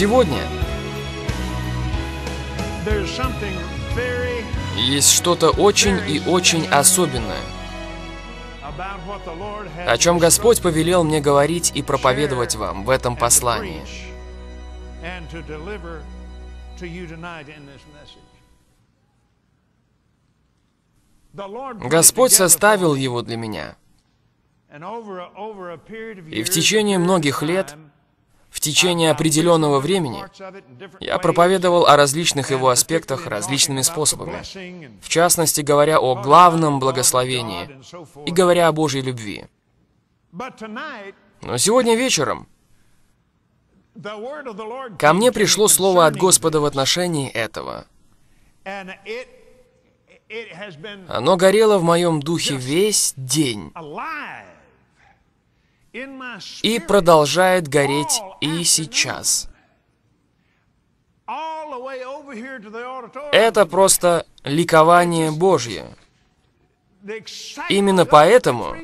Сегодня есть что-то очень и очень особенное, о чем Господь повелел мне говорить и проповедовать вам в этом послании. Господь составил его для меня. И в течение многих лет в течение определенного времени я проповедовал о различных его аспектах различными способами, в частности, говоря о главном благословении и говоря о Божьей любви. Но сегодня вечером ко мне пришло слово от Господа в отношении этого. Оно горело в моем духе весь день и продолжает гореть и сейчас. Это просто ликование Божье. Именно поэтому,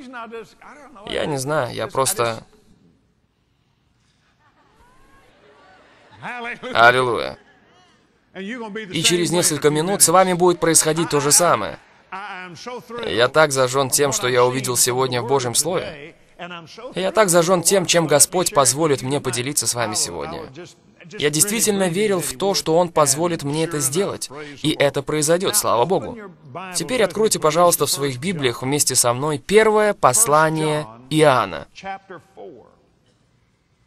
я не знаю, я просто... Аллилуйя. И через несколько минут с вами будет происходить то же самое. Я так зажжен тем, что я увидел сегодня в Божьем Слове. Я так зажжен тем, чем Господь позволит мне поделиться с вами сегодня. Я действительно верил в то, что Он позволит мне это сделать, и это произойдет, слава Богу. Теперь откройте, пожалуйста, в своих Библиях вместе со мной первое послание Иоанна.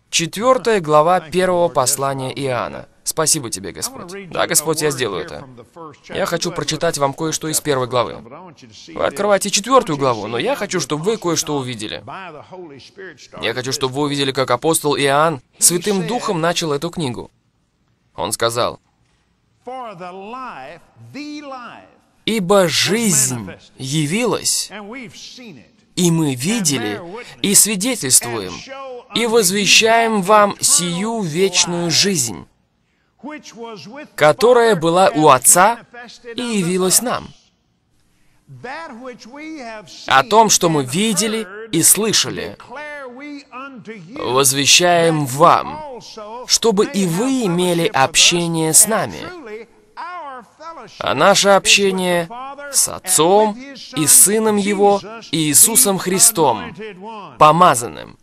Четвертая глава первого послания Иоанна. Спасибо тебе, Господь. Да, Господь, я сделаю это. Я хочу прочитать вам кое-что из первой главы. Вы открываете четвертую главу, но я хочу, чтобы вы кое-что увидели. Я хочу, чтобы вы увидели, как апостол Иоанн Святым Духом начал эту книгу. Он сказал, «Ибо жизнь явилась, и мы видели, и свидетельствуем, и возвещаем вам сию вечную жизнь, которая была у Отца и явилась нам. О том, что мы видели и слышали, возвещаем вам, чтобы и вы имели общение с нами. А наше общение с Отцом и Сыном Его, Иисусом Христом, помазанным.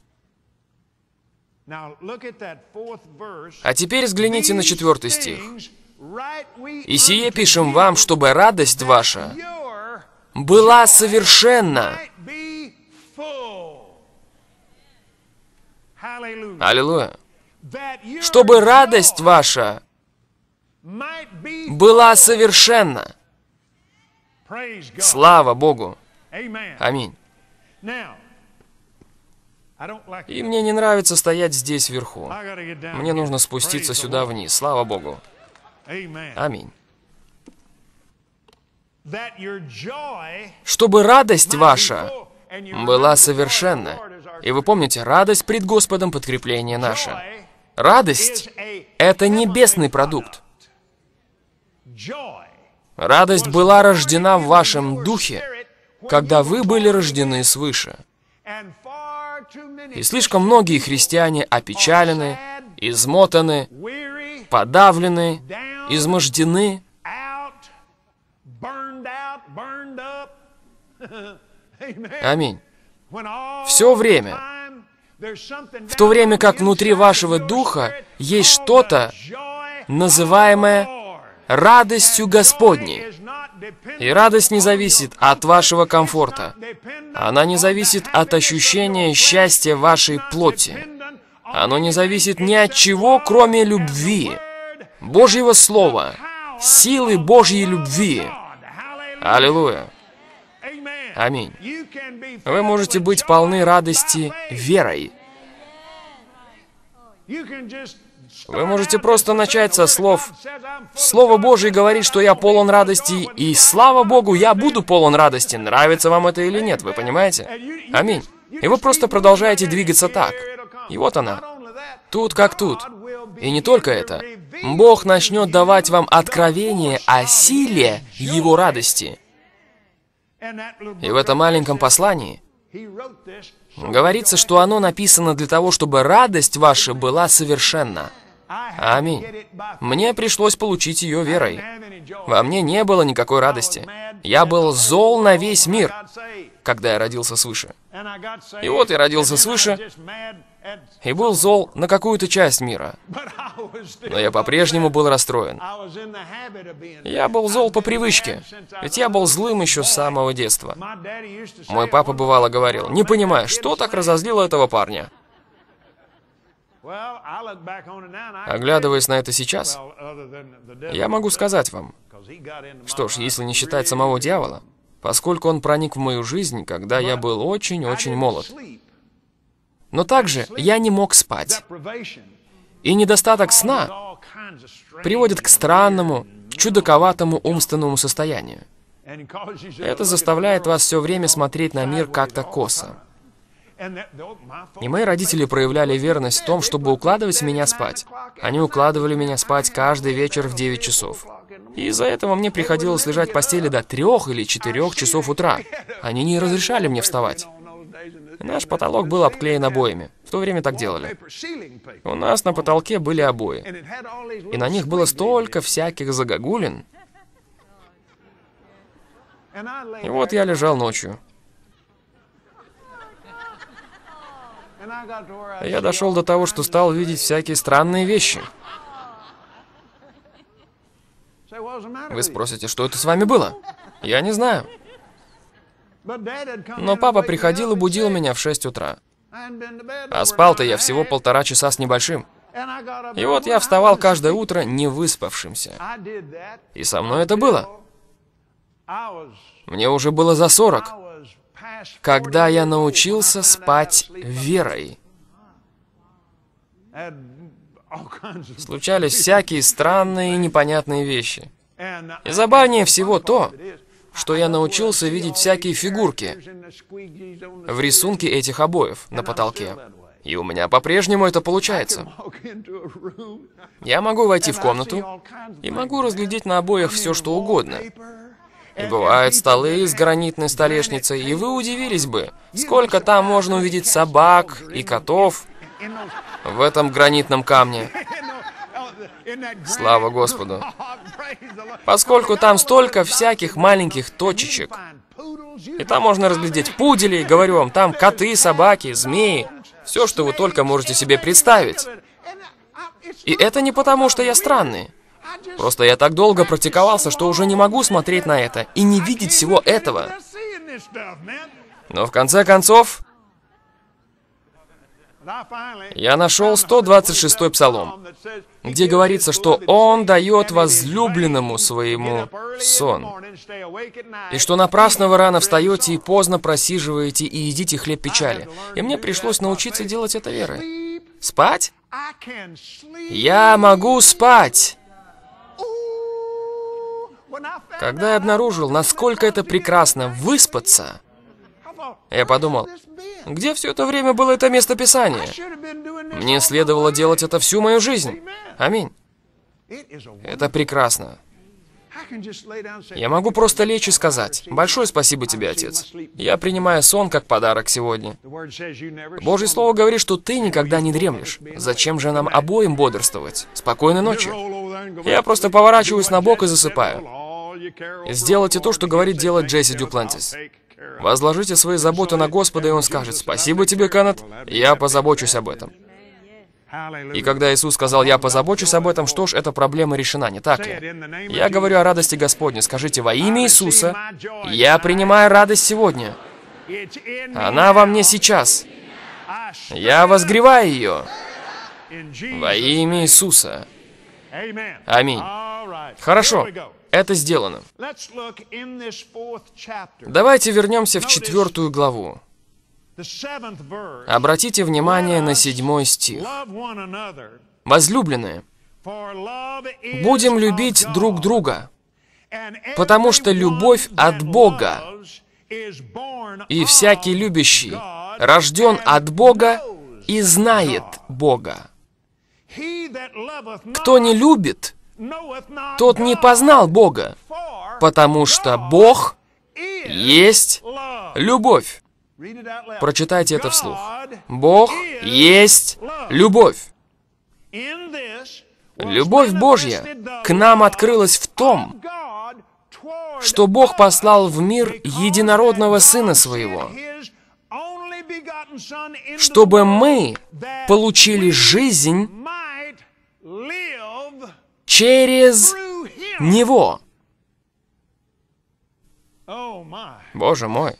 А теперь взгляните на четвертый стих. «И сие пишем вам, чтобы радость ваша была совершенна». Аллилуйя. «Чтобы радость ваша была совершенна». Слава Богу. Аминь. И мне не нравится стоять здесь вверху. Мне нужно спуститься сюда вниз. Слава Богу. Аминь. Чтобы радость ваша была совершенна. И вы помните, радость пред Господом подкрепление наше. Радость — это небесный продукт. Радость была рождена в вашем духе, когда вы были рождены свыше. И слишком многие христиане опечалены, измотаны, подавлены, измождены. Аминь. Все время. В то время как внутри вашего духа есть что-то, называемое радостью Господней. И радость не зависит от вашего комфорта. Она не зависит от ощущения счастья вашей плоти. Оно не зависит ни от чего, кроме любви, Божьего Слова, силы Божьей любви. Аллилуйя. Аминь. Вы можете быть полны радости верой. Вы можете просто начать со слов. Слово Божие говорит, что я полон радости, и слава Богу, я буду полон радости, нравится вам это или нет, вы понимаете? Аминь. И вы просто продолжаете двигаться так. И вот она. Тут как тут. И не только это. Бог начнет давать вам откровение о силе Его радости. И в этом маленьком послании говорится, что оно написано для того, чтобы радость ваша была совершенна. Аминь. Мне пришлось получить ее верой. Во мне не было никакой радости. Я был зол на весь мир, когда я родился свыше. И вот я родился свыше, и был зол на какую-то часть мира. Но я по-прежнему был расстроен. Я был зол по привычке, ведь я был злым еще с самого детства. Мой папа бывало говорил, не понимая, что так разозлило этого парня. Оглядываясь на это сейчас, я могу сказать вам, что ж, если не считать самого дьявола, поскольку он проник в мою жизнь, когда я был очень-очень молод. Но также я не мог спать. И недостаток сна приводит к странному, чудаковатому умственному состоянию. Это заставляет вас все время смотреть на мир как-то косо. И мои родители проявляли верность в том, чтобы укладывать меня спать. Они укладывали меня спать каждый вечер в 9 часов. И из-за этого мне приходилось лежать в постели до 3 или 4 часов утра. Они не разрешали мне вставать. Наш потолок был обклеен обоями. В то время так делали. У нас на потолке были обои. И на них было столько всяких загогулин. И вот я лежал ночью. Я дошел до того, что стал видеть всякие странные вещи. Вы спросите, что это с вами было? Я не знаю. Но папа приходил и будил меня в 6 утра. А спал-то я всего полтора часа с небольшим. И вот я вставал каждое утро не выспавшимся. И со мной это было. Мне уже было за 40 когда я научился спать верой. Случались всякие странные и непонятные вещи. И забавнее всего то, что я научился видеть всякие фигурки в рисунке этих обоев на потолке. И у меня по-прежнему это получается. Я могу войти в комнату и могу разглядеть на обоях все, что угодно. И бывают столы с гранитной столешницей, и вы удивились бы, сколько там можно увидеть собак и котов в этом гранитном камне. Слава Господу. Поскольку там столько всяких маленьких точечек. И там можно разглядеть пуделей, говорю вам, там коты, собаки, змеи. Все, что вы только можете себе представить. И это не потому, что я странный. Просто я так долго практиковался, что уже не могу смотреть на это и не видеть всего этого. Но в конце концов, я нашел 126-й псалом, где говорится, что Он дает возлюбленному своему сон, и что напрасно вы рано встаете и поздно просиживаете и едите хлеб печали. И мне пришлось научиться делать это верой. Спать? Я могу спать. Когда я обнаружил, насколько это прекрасно выспаться, я подумал, где все это время было это место Писания? Мне следовало делать это всю мою жизнь. Аминь. Это прекрасно. Я могу просто лечь и сказать, «Большое спасибо тебе, Отец. Я принимаю сон как подарок сегодня». Божье Слово говорит, что ты никогда не дремлешь. Зачем же нам обоим бодрствовать? Спокойной ночи. Я просто поворачиваюсь на бок и засыпаю. Сделайте то, что говорит делать Джесси Дюплантис. Возложите свои заботы на Господа, и Он скажет, «Спасибо тебе, Канет, я позабочусь об этом». И когда Иисус сказал, «Я позабочусь об этом», что ж, эта проблема решена, не так ли? Я говорю о радости Господней. Скажите, во имя Иисуса, я принимаю радость сегодня. Она во мне сейчас. Я возгреваю ее. Во имя Иисуса. Аминь. Хорошо. Это сделано. Давайте вернемся в четвертую главу. Обратите внимание на седьмой стих. Возлюбленные, будем любить друг друга, потому что любовь от Бога, и всякий любящий рожден от Бога и знает Бога. Кто не любит, тот не познал Бога, потому что Бог есть любовь. Прочитайте это вслух. Бог есть любовь. Любовь Божья к нам открылась в том, что Бог послал в мир единородного Сына Своего, чтобы мы получили жизнь через Него. Боже мой.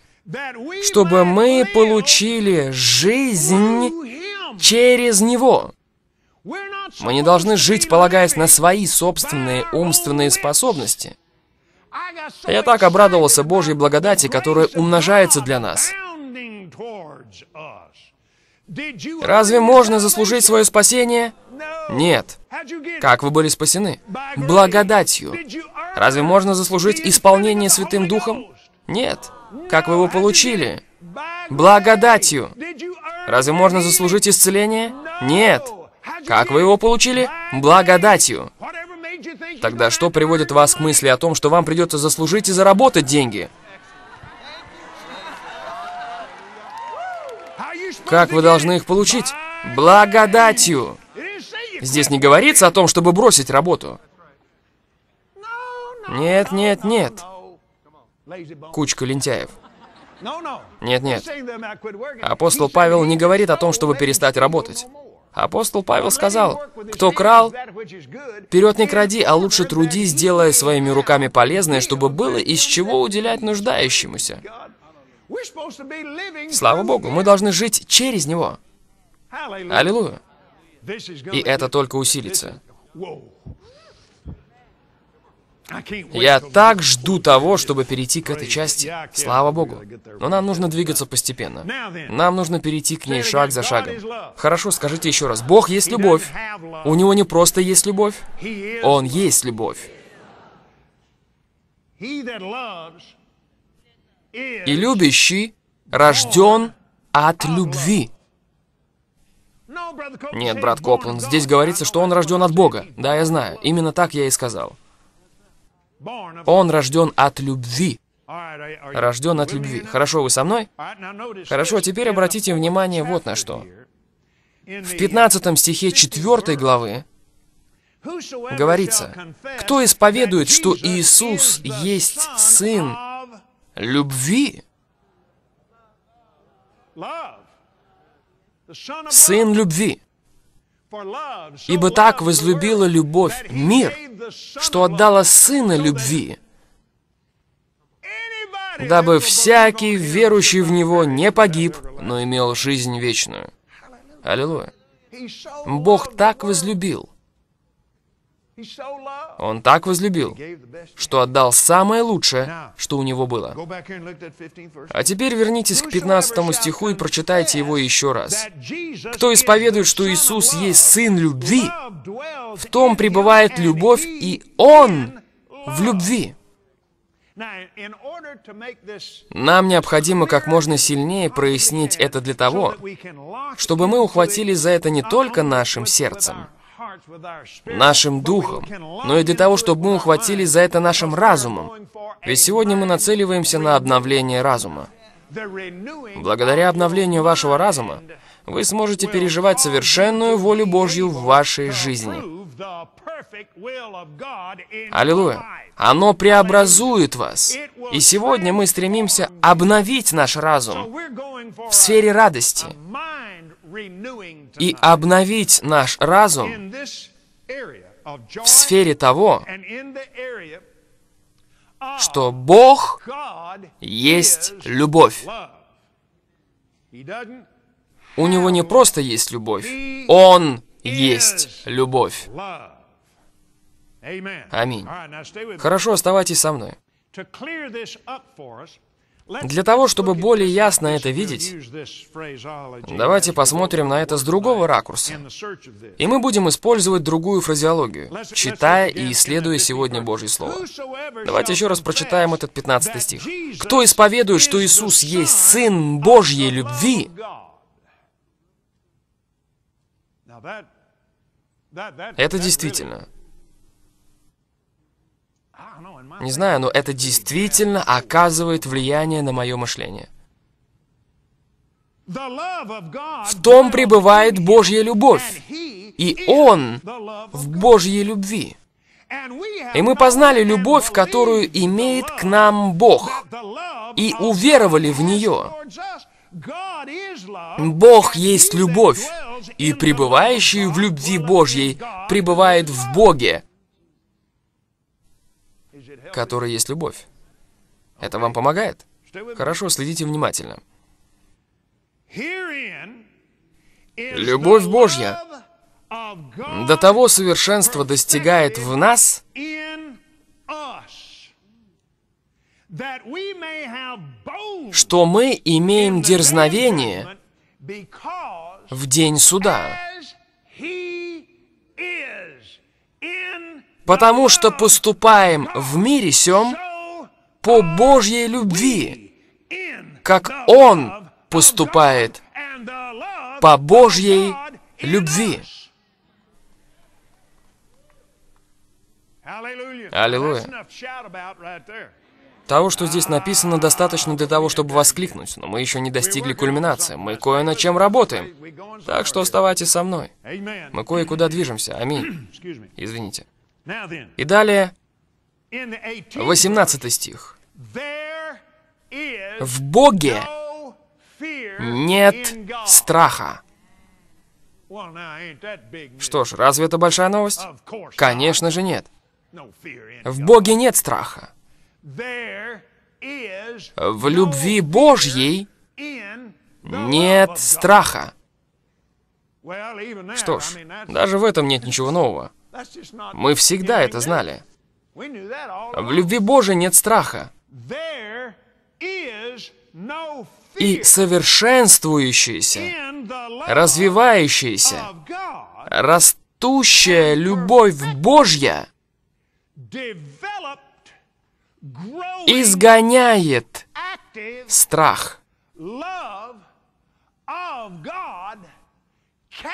Чтобы мы получили жизнь через Него. Мы не должны жить, полагаясь на свои собственные умственные способности. Я так обрадовался Божьей благодати, которая умножается для нас. Разве можно заслужить свое спасение? Нет. Как вы были спасены? Благодатью. Разве можно заслужить исполнение Святым Духом? Нет. Как вы его получили? Благодатью. Разве можно заслужить исцеление? Нет. Как вы его получили? Благодатью. Тогда что приводит вас к мысли о том, что вам придется заслужить и заработать деньги? Как вы должны их получить? Благодатью. Здесь не говорится о том, чтобы бросить работу. Нет, нет, нет. Кучка лентяев. Нет, нет. Апостол Павел не говорит о том, чтобы перестать работать. Апостол Павел сказал, кто крал, вперед не кради, а лучше трудись, делая своими руками полезное, чтобы было из чего уделять нуждающемуся. Слава Богу, мы должны жить через Него. Аллилуйя. И это только усилится. Я так жду того, чтобы перейти к этой части. Слава Богу. Но нам нужно двигаться постепенно. Нам нужно перейти к ней шаг за шагом. Хорошо, скажите еще раз. Бог есть любовь. У Него не просто есть любовь. Он есть любовь. И любящий рожден от любви. Нет, брат Копланд, здесь говорится, что он рожден от Бога. Да, я знаю. Именно так я и сказал. Он рожден от любви. Рожден от любви. Хорошо, вы со мной? Хорошо, теперь обратите внимание вот на что. В 15 стихе 4 главы говорится, «Кто исповедует, что Иисус есть Сын любви?» Сын любви. Ибо так возлюбила любовь мир, что отдала Сына любви, дабы всякий, верующий в Него, не погиб, но имел жизнь вечную. Аллилуйя. Бог так возлюбил. Он так возлюбил, что отдал самое лучшее, что у него было. А теперь вернитесь к 15 стиху и прочитайте его еще раз. «Кто исповедует, что Иисус есть Сын любви, в том пребывает любовь, и Он в любви». Нам необходимо как можно сильнее прояснить это для того, чтобы мы ухватились за это не только нашим сердцем, нашим духом, но и для того, чтобы мы ухватились за это нашим разумом. Ведь сегодня мы нацеливаемся на обновление разума. Благодаря обновлению вашего разума вы сможете переживать совершенную волю Божью в вашей жизни. Аллилуйя. Оно преобразует вас. И сегодня мы стремимся обновить наш разум в сфере радости, и обновить наш разум в сфере того, что Бог есть любовь. У Него не просто есть любовь, Он есть любовь. Аминь. Хорошо, оставайтесь со мной. Для того, чтобы более ясно это видеть, давайте посмотрим на это с другого ракурса. И мы будем использовать другую фразеологию, читая и исследуя сегодня Божье Слово. Давайте еще раз прочитаем этот 15 стих. «Кто исповедует, что Иисус есть Сын Божьей любви?» Это действительно не знаю, но это действительно оказывает влияние на мое мышление. В том пребывает Божья любовь, и Он в Божьей любви. И мы познали любовь, которую имеет к нам Бог, и уверовали в нее. Бог есть любовь, и пребывающий в любви Божьей пребывает в Боге, который есть любовь. Это вам помогает? Хорошо, следите внимательно. Любовь Божья до того совершенства достигает в нас, что мы имеем дерзновение в день суда. Потому что поступаем в мире сем по Божьей любви, как Он поступает по Божьей любви. Аллилуйя. Того, что здесь написано, достаточно для того, чтобы воскликнуть, но мы еще не достигли кульминации. Мы кое над чем работаем. Так что оставайтесь со мной. Мы кое-куда движемся. Аминь. Извините. И далее, 18 стих. В Боге нет страха. Что ж, разве это большая новость? Конечно же нет. В Боге нет страха. В любви Божьей нет страха. Что ж, даже в этом нет ничего нового. Мы всегда это знали. В любви Божией нет страха. И совершенствующаяся, развивающаяся, растущая любовь Божья изгоняет страх.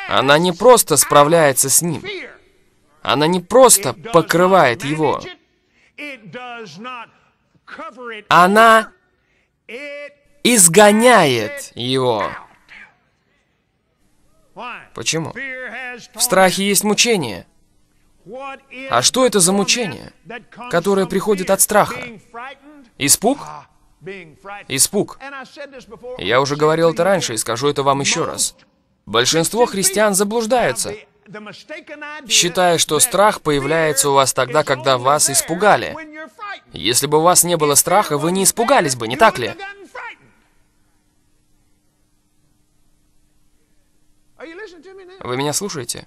Она не просто справляется с ним. Она не просто покрывает его. Она изгоняет его. Почему? В страхе есть мучение. А что это за мучение, которое приходит от страха? Испуг? Испуг. Я уже говорил это раньше и скажу это вам еще раз. Большинство христиан заблуждаются, считая, что страх появляется у вас тогда, когда вас испугали. Если бы у вас не было страха, вы не испугались бы, не так ли? Вы меня слушаете?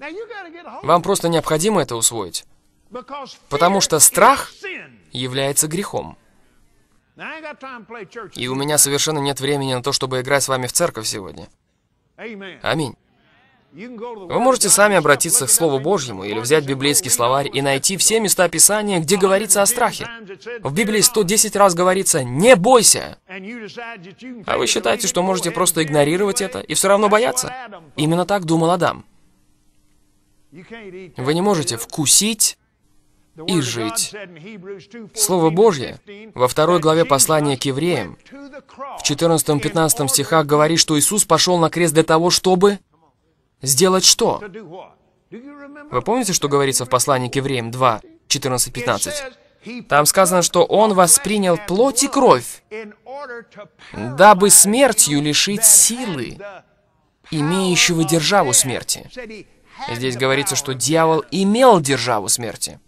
Вам просто необходимо это усвоить. Потому что страх является грехом. И у меня совершенно нет времени на то, чтобы играть с вами в церковь сегодня. Аминь. Вы можете сами обратиться к Слову Божьему или взять библейский словарь и найти все места Писания, где говорится о страхе. В Библии 110 раз говорится «не бойся». А вы считаете, что можете просто игнорировать это и все равно бояться? Именно так думал Адам. Вы не можете вкусить и жить. Слово Божье во второй главе послания к евреям в 14-15 стихах говорит, что Иисус пошел на крест для того, чтобы Сделать что? Вы помните, что говорится в послании к евреям 2, 14-15? Там сказано, что Он воспринял плоть и кровь, дабы смертью лишить силы, имеющего державу смерти. Здесь говорится, что дьявол имел державу смерти.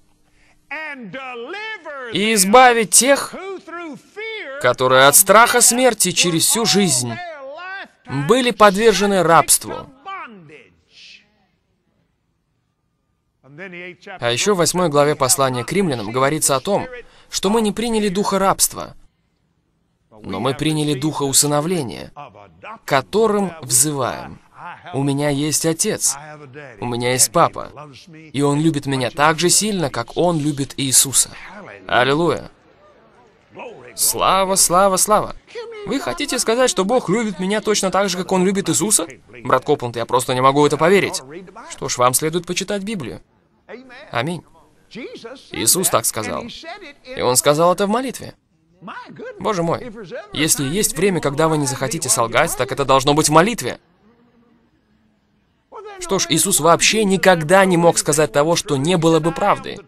И избавить тех, которые от страха смерти через всю жизнь были подвержены рабству. А еще в восьмой главе послания к римлянам говорится о том, что мы не приняли духа рабства, но мы приняли духа усыновления, которым взываем. У меня есть отец, у меня есть папа, и он любит меня так же сильно, как он любит Иисуса. Аллилуйя! Слава, слава, слава! Вы хотите сказать, что Бог любит меня точно так же, как Он любит Иисуса? Брат Копланд, я просто не могу это поверить. Что ж, вам следует почитать Библию. Аминь. Иисус так сказал. И Он сказал это в молитве. Боже мой, если есть время, когда вы не захотите солгать, так это должно быть в молитве. Что ж, Иисус вообще никогда не мог сказать того, что не было бы правдой.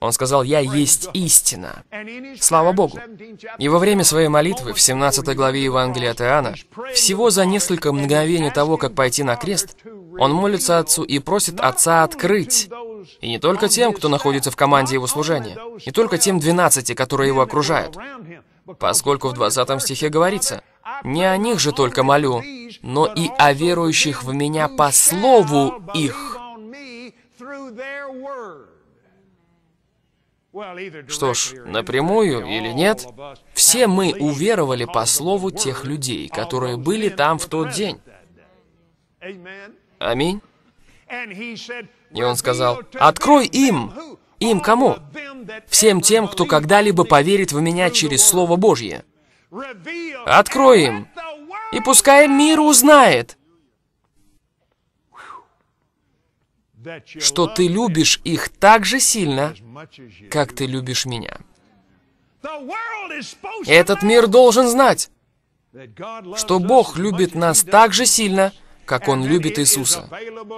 Он сказал, «Я есть истина». Слава Богу. И во время своей молитвы в 17 главе Евангелия от Иоанна, всего за несколько мгновений того, как пойти на крест, он молится Отцу и просит Отца открыть. И не только тем, кто находится в команде его служения, не только тем двенадцати, которые его окружают. Поскольку в 20 стихе говорится, «Не о них же только молю, но и о верующих в Меня по слову их». Что ж, напрямую или нет, все мы уверовали по слову тех людей, которые были там в тот день. Аминь. И он сказал, «Открой им!» Им кому? Всем тем, кто когда-либо поверит в меня через Слово Божье. Открой им, и пускай мир узнает, что ты любишь их так же сильно, как ты любишь меня. Этот мир должен знать, что Бог любит нас так же сильно, как Он любит Иисуса.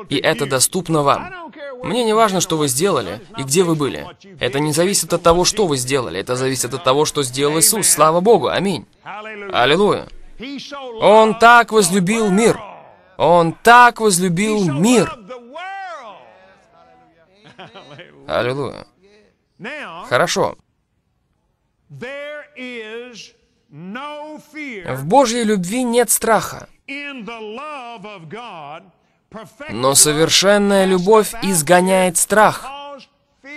И это доступно вам. Мне не важно, что вы сделали и где вы были. Это не зависит от того, что вы сделали. Это зависит от того, что сделал Иисус. Слава Богу. Аминь. Аллилуйя. Он так возлюбил мир. Он так возлюбил мир. Аллилуйя. Хорошо. В Божьей любви нет страха. Но совершенная любовь изгоняет страх,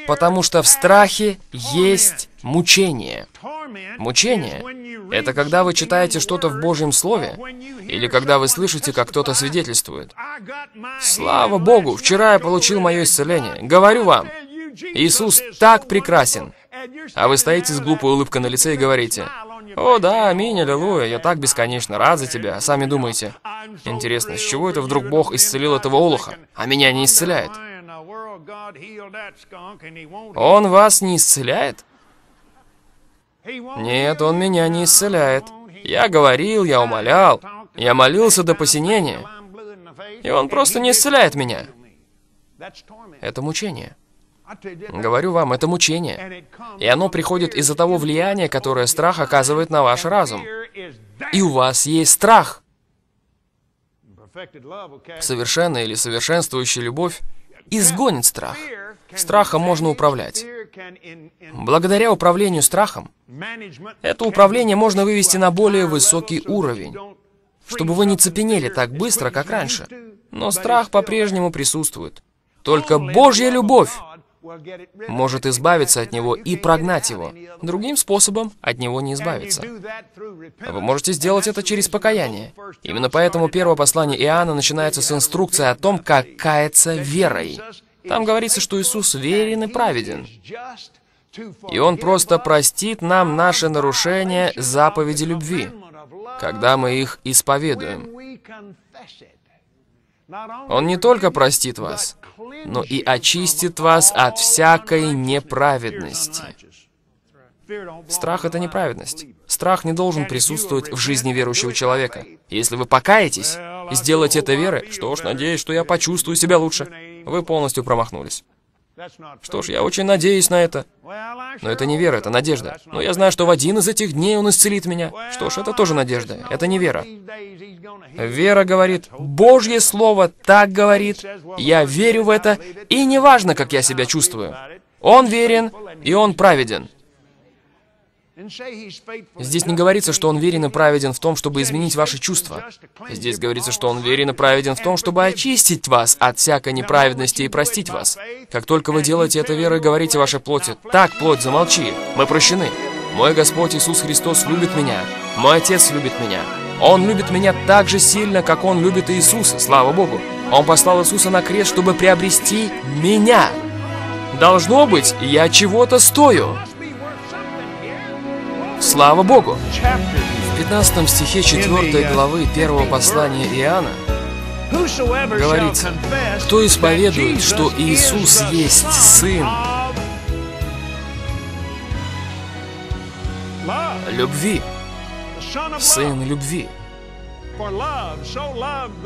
потому что в страхе есть мучение. Мучение — это когда вы читаете что-то в Божьем Слове, или когда вы слышите, как кто-то свидетельствует. Слава Богу, вчера я получил мое исцеление. Говорю вам, Иисус так прекрасен. А вы стоите с глупой улыбкой на лице и говорите, «О да, аминь, аллилуйя, я так бесконечно рад за тебя». Сами думаете, интересно, с чего это вдруг Бог исцелил этого олуха, а меня не исцеляет? Он вас не исцеляет? Нет, он меня не исцеляет. Я говорил, я умолял, я молился до посинения, и он просто не исцеляет меня. Это мучение. Говорю вам, это мучение. И оно приходит из-за того влияния, которое страх оказывает на ваш разум. И у вас есть страх. Совершенная или совершенствующая любовь изгонит страх. Страхом можно управлять. Благодаря управлению страхом, это управление можно вывести на более высокий уровень, чтобы вы не цепенели так быстро, как раньше. Но страх по-прежнему присутствует. Только Божья любовь может избавиться от него и прогнать его. Другим способом от него не избавиться. Вы можете сделать это через покаяние. Именно поэтому первое послание Иоанна начинается с инструкции о том, как каяться верой. Там говорится, что Иисус верен и праведен. И Он просто простит нам наши нарушения заповеди любви, когда мы их исповедуем. Он не только простит вас, но и очистит вас от всякой неправедности. Страх — это неправедность. Страх не должен присутствовать в жизни верующего человека. Если вы покаетесь и сделаете это верой, что ж, надеюсь, что я почувствую себя лучше, вы полностью промахнулись. Что ж, я очень надеюсь на это. Но это не вера, это надежда. Но я знаю, что в один из этих дней Он исцелит меня. Что ж, это тоже надежда. Это не вера. Вера говорит, Божье Слово так говорит, я верю в это, и неважно, как я себя чувствую. Он верен, и Он праведен. Здесь не говорится, что он верен и праведен в том, чтобы изменить ваши чувства. Здесь говорится, что он верен и праведен в том, чтобы очистить вас от всякой неправедности и простить вас. Как только вы делаете это верой, говорите вашей плоти, «Так, плоть, замолчи, мы прощены. Мой Господь Иисус Христос любит меня. Мой Отец любит меня. Он любит меня так же сильно, как Он любит Иисуса, слава Богу. Он послал Иисуса на крест, чтобы приобрести меня. Должно быть, я чего-то стою. Слава Богу! В 15 стихе 4 главы 1 послания Иоанна говорится, «Кто исповедует, что Иисус есть Сын любви. Сын любви.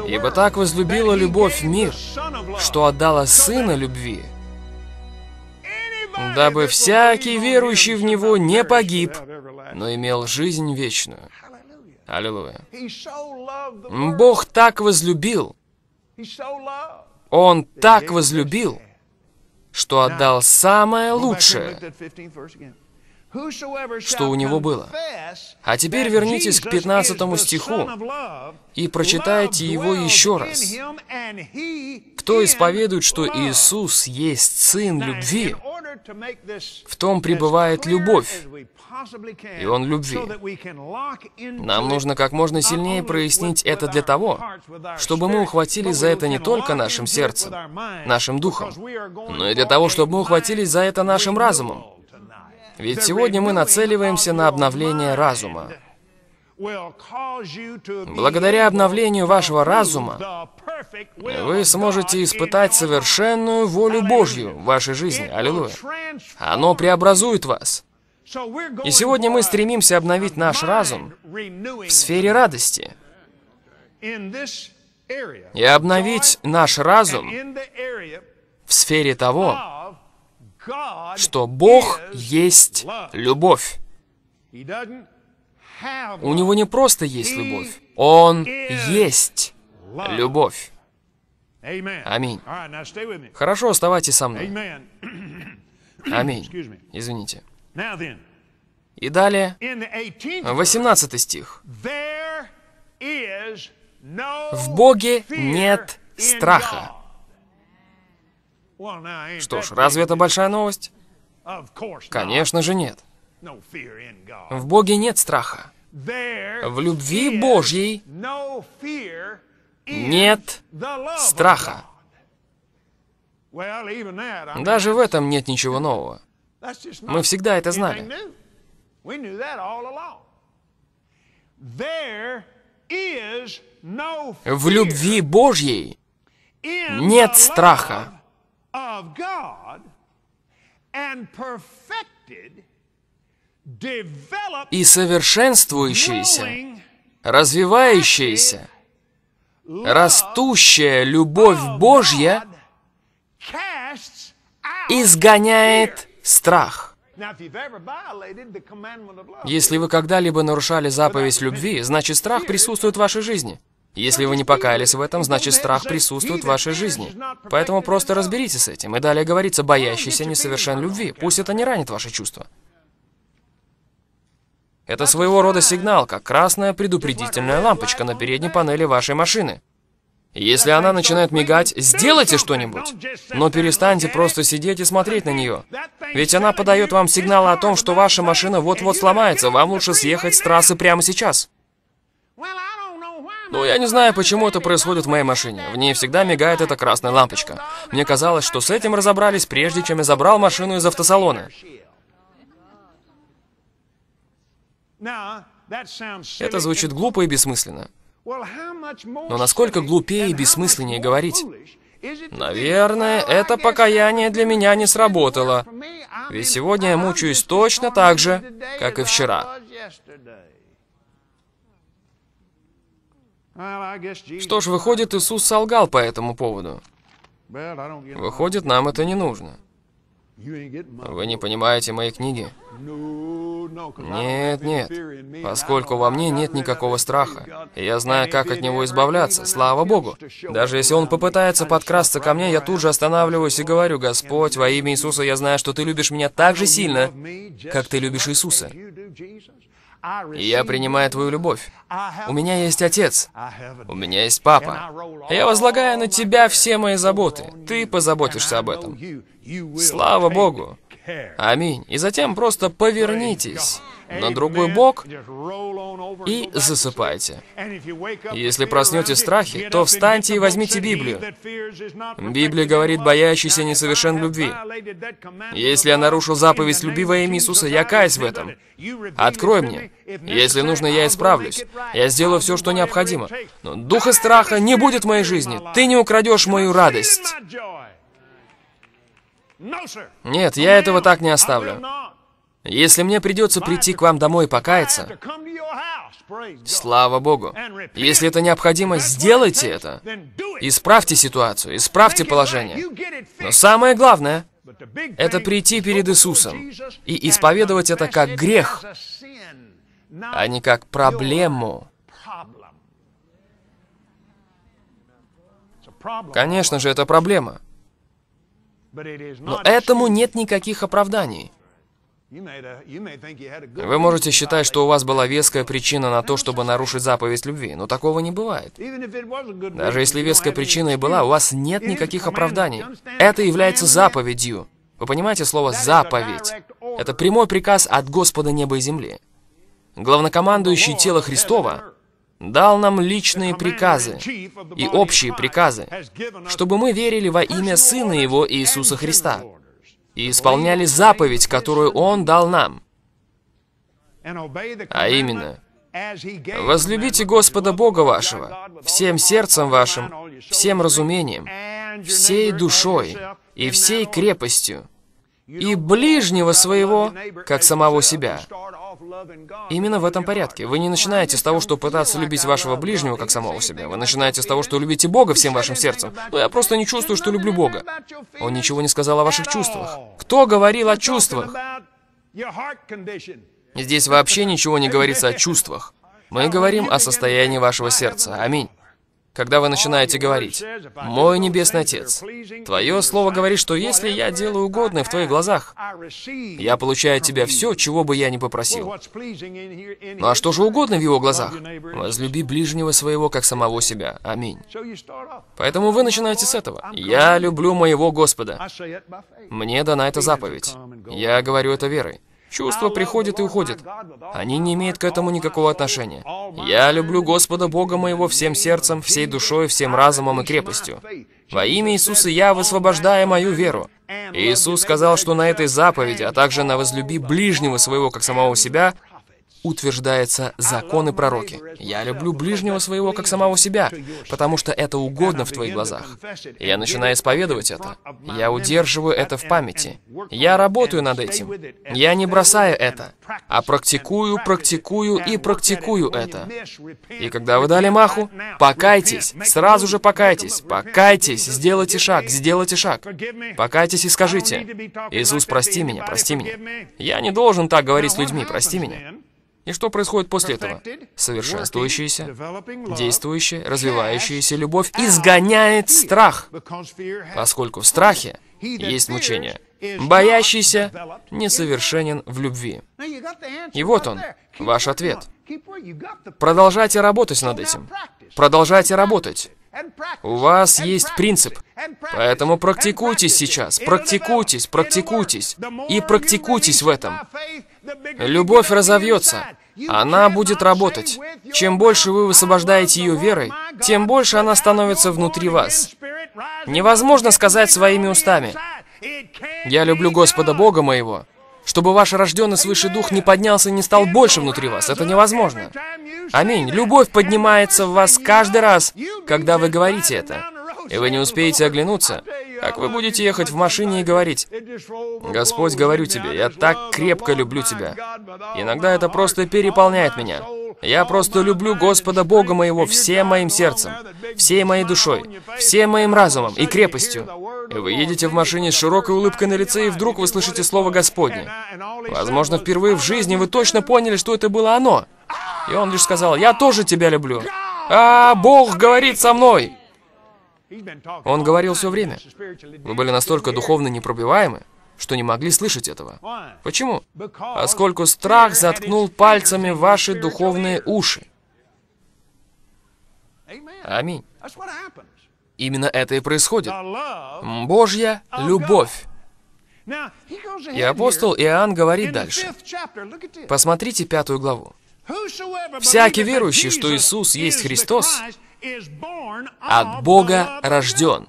Ибо так возлюбила любовь мир, что отдала Сына любви, дабы всякий верующий в Него не погиб, но имел жизнь вечную. Аллилуйя. Бог так возлюбил, Он так возлюбил, что отдал самое лучшее, что у него было. А теперь вернитесь к 15 стиху и прочитайте его еще раз. Кто исповедует, что Иисус есть Сын любви, в том пребывает любовь, и Он любви. Нам нужно как можно сильнее прояснить это для того, чтобы мы ухватились за это не только нашим сердцем, нашим духом, но и для того, чтобы мы ухватились за это нашим разумом. Ведь сегодня мы нацеливаемся на обновление разума. Благодаря обновлению вашего разума вы сможете испытать совершенную волю Божью в вашей жизни. Аллилуйя. Оно преобразует вас. И сегодня мы стремимся обновить наш разум в сфере радости. И обновить наш разум в сфере того, что Бог есть любовь. У него не просто есть любовь, Он есть любовь. Аминь. Хорошо, оставайтесь со мной. Аминь. Извините. И далее, 18 стих. В Боге нет страха. Что ж, разве это большая новость? Конечно же нет. В Боге нет страха. В любви Божьей нет страха. Даже в этом нет ничего нового. Мы всегда это знали. В любви Божьей нет страха of God and perfected, и совершенствующаяся, развивающаяся, растущая любовь Божья изгоняет страх. Если вы когда-либо нарушали заповедь любви, значит страх присутствует в вашей жизни. Если вы не покаялись в этом, значит страх присутствует в вашей жизни. Поэтому просто разберитесь с этим. И далее говорится, боящийся несовершен любви. Пусть это не ранит ваши чувства. Это своего рода сигнал, как красная предупредительная лампочка на передней панели вашей машины. Если она начинает мигать, сделайте что-нибудь. Но перестаньте просто сидеть и смотреть на нее. Ведь она подает вам сигнал о том, что ваша машина вот-вот сломается. Вам лучше съехать с трассы прямо сейчас. Но я не знаю, почему это происходит в моей машине. В ней всегда мигает эта красная лампочка. Мне казалось, что с этим разобрались, прежде чем я забрал машину из автосалона. Это звучит глупо и бессмысленно. Но насколько глупее и бессмысленнее говорить? Наверное, это покаяние для меня не сработало. Ведь сегодня я мучаюсь точно так же, как и вчера. Что ж, выходит, Иисус солгал по этому поводу. Выходит, нам это не нужно. Вы не понимаете мои книги? Нет, нет. Поскольку во мне нет никакого страха. Я знаю, как от него избавляться, слава Богу. Даже если он попытается подкрасться ко мне, я тут же останавливаюсь и говорю, «Господь, во имя Иисуса я знаю, что Ты любишь меня так же сильно, как Ты любишь Иисуса». Я принимаю твою любовь. У меня есть отец. У меня есть папа. Я возлагаю на тебя все мои заботы. Ты позаботишься об этом. Слава Богу. Аминь. И затем просто повернитесь на другой бок и засыпайте. Если проснете страхи, то встаньте и возьмите Библию. Библия говорит, боящийся несовершен любви. Если я нарушил заповедь любви во имя Иисуса, я каюсь в этом. Открой мне. Если нужно, я исправлюсь. Я сделаю все, что необходимо. Но духа страха не будет в моей жизни. Ты не украдешь мою радость. Нет, я этого так не оставлю. Если мне придется прийти к вам домой и покаяться, слава Богу. Если это необходимо, сделайте это. Исправьте ситуацию, исправьте положение. Но самое главное — это прийти перед Иисусом и исповедовать это как грех, а не как проблему. Конечно же, это проблема. Но этому нет никаких оправданий. Вы можете считать, что у вас была веская причина на то, чтобы нарушить заповедь любви, но такого не бывает. Даже если веская причина и была, у вас нет никаких оправданий. Это является заповедью. Вы понимаете слово «заповедь»? Это прямой приказ от Господа неба и земли. Главнокомандующий тела Христова дал нам личные приказы и общие приказы, чтобы мы верили во имя Сына Его Иисуса Христа и исполняли заповедь, которую Он дал нам. А именно, возлюбите Господа Бога вашего всем сердцем вашим, всем разумением, всей душой и всей крепостью, и ближнего своего, как самого себя. Именно в этом порядке. Вы не начинаете с того, что пытаться любить вашего ближнего как самого себя. Вы начинаете с того, что любите Бога всем вашим сердцем. Но я просто не чувствую, что люблю Бога. Он ничего не сказал о ваших чувствах. Кто говорил о чувствах? Здесь вообще ничего не говорится о чувствах. Мы говорим о состоянии вашего сердца. Аминь когда вы начинаете говорить, «Мой Небесный Отец, Твое Слово говорит, что если я делаю угодное в Твоих глазах, я получаю от Тебя все, чего бы я ни попросил». Ну а что же угодно в Его глазах? Возлюби ближнего своего, как самого себя. Аминь. Поэтому вы начинаете с этого. «Я люблю моего Господа». Мне дана эта заповедь. Я говорю это верой. Чувства приходят и уходят. Они не имеют к этому никакого отношения. Я люблю Господа Бога моего всем сердцем, всей душой, всем разумом и крепостью. Во имя Иисуса я высвобождаю мою веру. Иисус сказал, что на этой заповеди, а также на возлюби ближнего своего, как самого себя, утверждается законы пророки. Я люблю ближнего своего, как самого себя, потому что это угодно в твоих глазах. Я начинаю исповедовать это. Я удерживаю это в памяти. Я работаю над этим. Я не бросаю это, а практикую, практикую и практикую это. И когда вы дали маху, покайтесь, сразу же покайтесь, покайтесь, сделайте шаг, сделайте шаг. Покайтесь и скажите, «Иисус, прости меня, прости меня». Я не должен так говорить с людьми, прости меня. И что происходит после этого? Совершенствующаяся, действующая, развивающаяся любовь изгоняет страх, поскольку в страхе есть мучение. Боящийся несовершенен в любви. И вот он, ваш ответ. Продолжайте работать над этим. Продолжайте работать. У вас есть принцип, поэтому практикуйтесь сейчас, практикуйтесь, практикуйтесь. И практикуйтесь в этом. Любовь разовьется, она будет работать. Чем больше вы высвобождаете ее верой, тем больше она становится внутри вас. Невозможно сказать своими устами, «Я люблю Господа Бога моего», чтобы ваш рожденный свыше дух не поднялся и не стал больше внутри вас. Это невозможно. Аминь. Любовь поднимается в вас каждый раз, когда вы говорите это. И вы не успеете оглянуться, как вы будете ехать в машине и говорить, «Господь, говорю тебе, я так крепко люблю тебя». Иногда это просто переполняет меня. Я просто люблю Господа Бога моего всем моим сердцем, всей моей душой, всем моим разумом и крепостью. И вы едете в машине с широкой улыбкой на лице, и вдруг вы слышите слово Господне. Возможно, впервые в жизни вы точно поняли, что это было оно. И он лишь сказал, «Я тоже тебя люблю». «А, Бог говорит со мной!» Он говорил все время. Вы были настолько духовно непробиваемы, что не могли слышать этого. Почему? Поскольку страх заткнул пальцами ваши духовные уши. Аминь. Именно это и происходит. Божья любовь. И апостол Иоанн говорит дальше. Посмотрите пятую главу. «Всякий верующий, что Иисус есть Христос, от Бога рожден.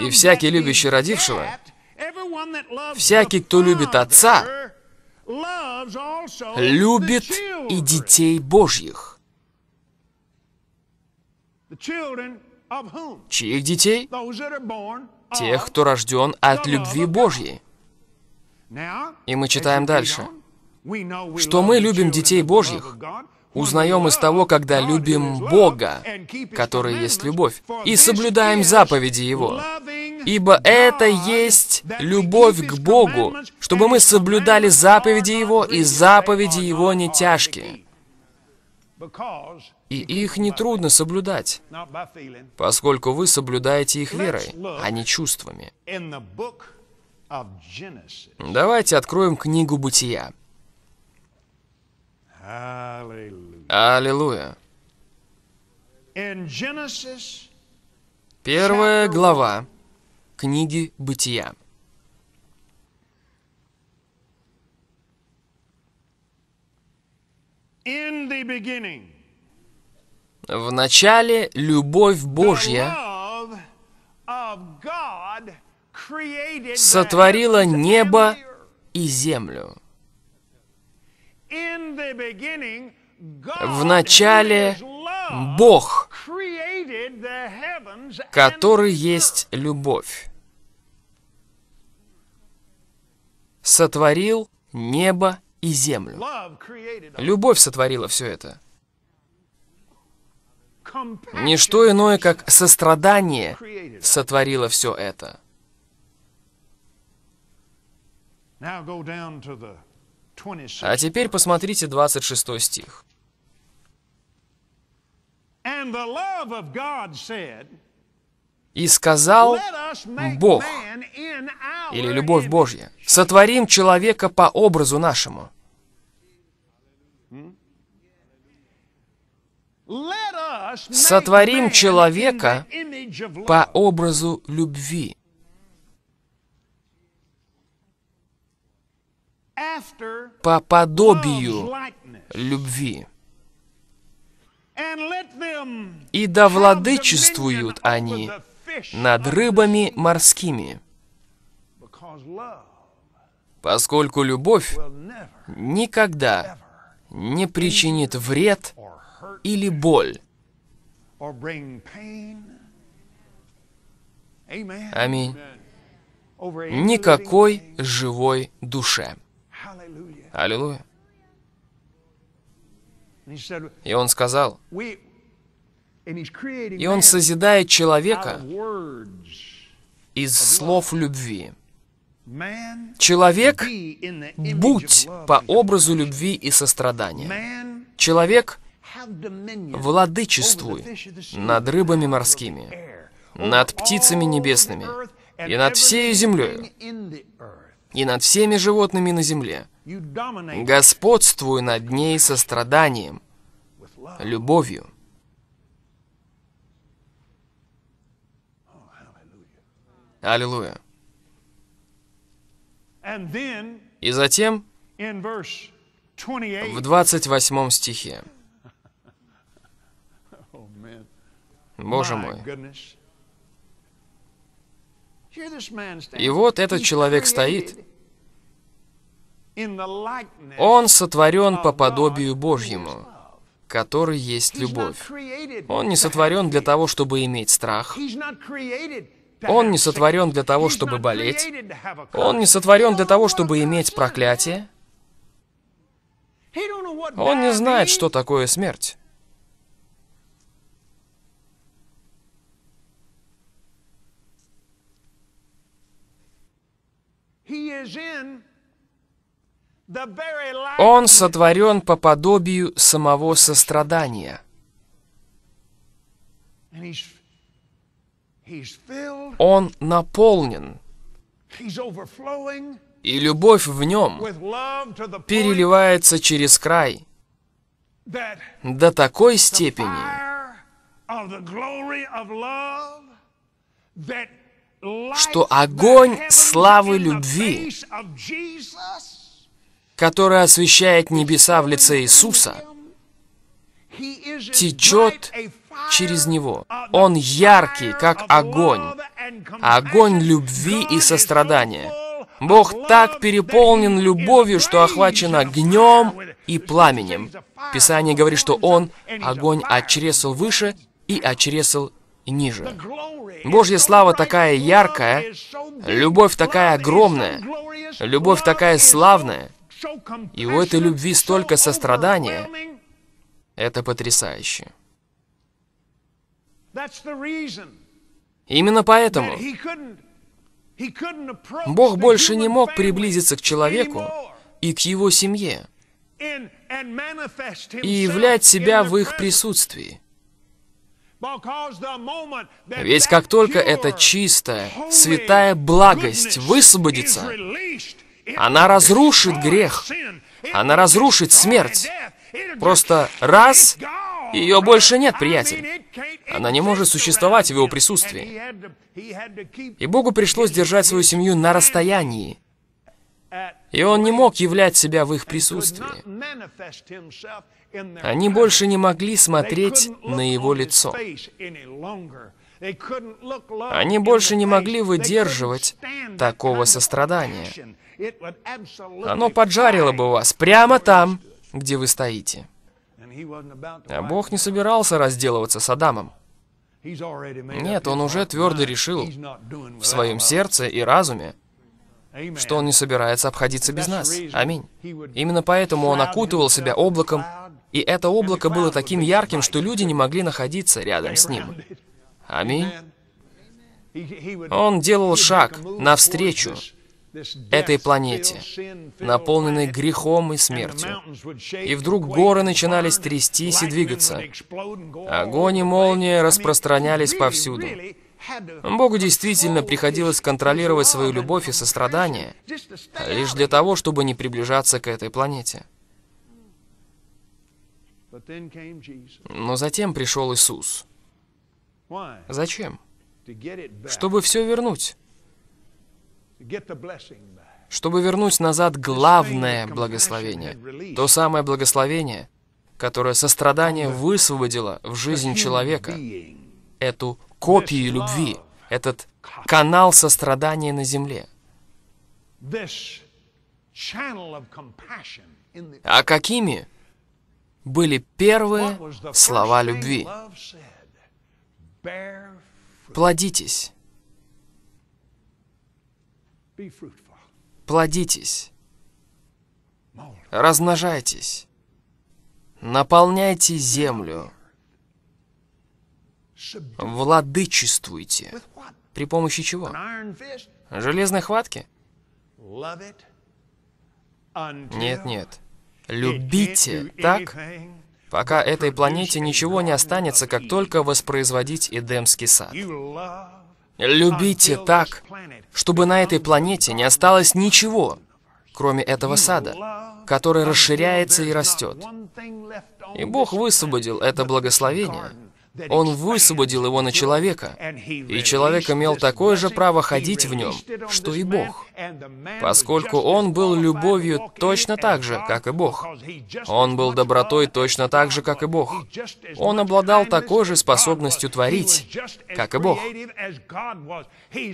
И всякий любящий родившего, всякий, кто любит Отца, любит и детей Божьих. Чьих детей? Тех, кто рожден от любви Божьей. И мы читаем дальше, что мы любим детей Божьих, узнаем из того, когда любим Бога, который есть любовь, и соблюдаем заповеди Его. Ибо это есть любовь к Богу, чтобы мы соблюдали заповеди Его, и заповеди Его не тяжкие. И их нетрудно соблюдать, поскольку вы соблюдаете их верой, а не чувствами. Давайте откроем книгу Бытия. Аллилуйя. Первая глава книги Бытия. В начале любовь Божья сотворила небо и землю. В начале Бог, который есть любовь, сотворил небо и землю. Любовь сотворила все это. Ничто иное, как сострадание сотворило все это. А теперь посмотрите 26 стих. И сказал Бог, или любовь Божья, сотворим человека по образу нашему. Сотворим человека по образу любви. По подобию любви. И да владычествуют они над рыбами морскими, поскольку любовь никогда не причинит вред или боль. Аминь. Никакой живой душе. Аллилуйя. И он сказал, и он созидает человека из слов любви. Человек, будь по образу любви и сострадания. Человек, владычествуй над рыбами морскими, над птицами небесными и над всей землей, и над всеми животными на земле. Господствуй над ней состраданием, любовью. Аллилуйя. И затем в 28 стихе. Боже мой. И вот этот человек стоит. Он сотворен по подобию Божьему, который есть любовь. Он не сотворен для того, чтобы иметь страх. Он не сотворен для того, чтобы болеть. Он не сотворен для того, чтобы иметь проклятие. Он не знает, что такое смерть. Он сотворен по подобию самого сострадания. Он наполнен. И любовь в нем переливается через край до такой степени, что огонь славы любви, который освещает небеса в лице Иисуса, течет через него. Он яркий, как огонь. Огонь любви и сострадания. Бог так переполнен любовью, что охвачен огнем и пламенем. Писание говорит, что Он огонь очресал выше и очресал ниже. Божья слава такая яркая, любовь такая огромная, любовь такая славная, и у этой любви столько сострадания. Это потрясающе. Именно поэтому Бог больше не мог приблизиться к человеку и к его семье и являть себя в их присутствии. Ведь как только эта чистая, святая благость высвободится, она разрушит грех, она разрушит смерть. Просто раз, ее больше нет, приятель. Она не может существовать в его присутствии. И Богу пришлось держать свою семью на расстоянии. И он не мог являть себя в их присутствии. Они больше не могли смотреть на его лицо. Они больше не могли выдерживать такого сострадания. Оно поджарило бы вас прямо там, где вы стоите. А Бог не собирался разделываться с Адамом. Нет, он уже твердо решил в своем сердце и разуме, что он не собирается обходиться без нас. Аминь. Именно поэтому он окутывал себя облаком, и это облако было таким ярким, что люди не могли находиться рядом с ним. Аминь. Он делал шаг навстречу этой планете, наполненной грехом и смертью. И вдруг горы начинались трястись и двигаться. Огонь и молния распространялись повсюду. Богу действительно приходилось контролировать свою любовь и сострадание, лишь для того, чтобы не приближаться к этой планете. Но затем пришел Иисус. Зачем? Чтобы все вернуть чтобы вернуть назад главное благословение, то самое благословение, которое сострадание высвободило в жизнь человека, эту копию любви, этот канал сострадания на земле. А какими были первые слова любви? Плодитесь Плодитесь. Размножайтесь. Наполняйте землю. Владычествуйте. При помощи чего? Железной хватки? Нет, нет. Любите так, пока этой планете ничего не останется, как только воспроизводить Эдемский сад. Любите так, чтобы на этой планете не осталось ничего, кроме этого сада, который расширяется и растет. И Бог высвободил это благословение – он высвободил его на человека, и человек имел такое же право ходить в нем, что и Бог, поскольку он был любовью точно так же, как и Бог. Он был добротой точно так же, как и Бог. Он обладал такой же способностью творить, как и Бог.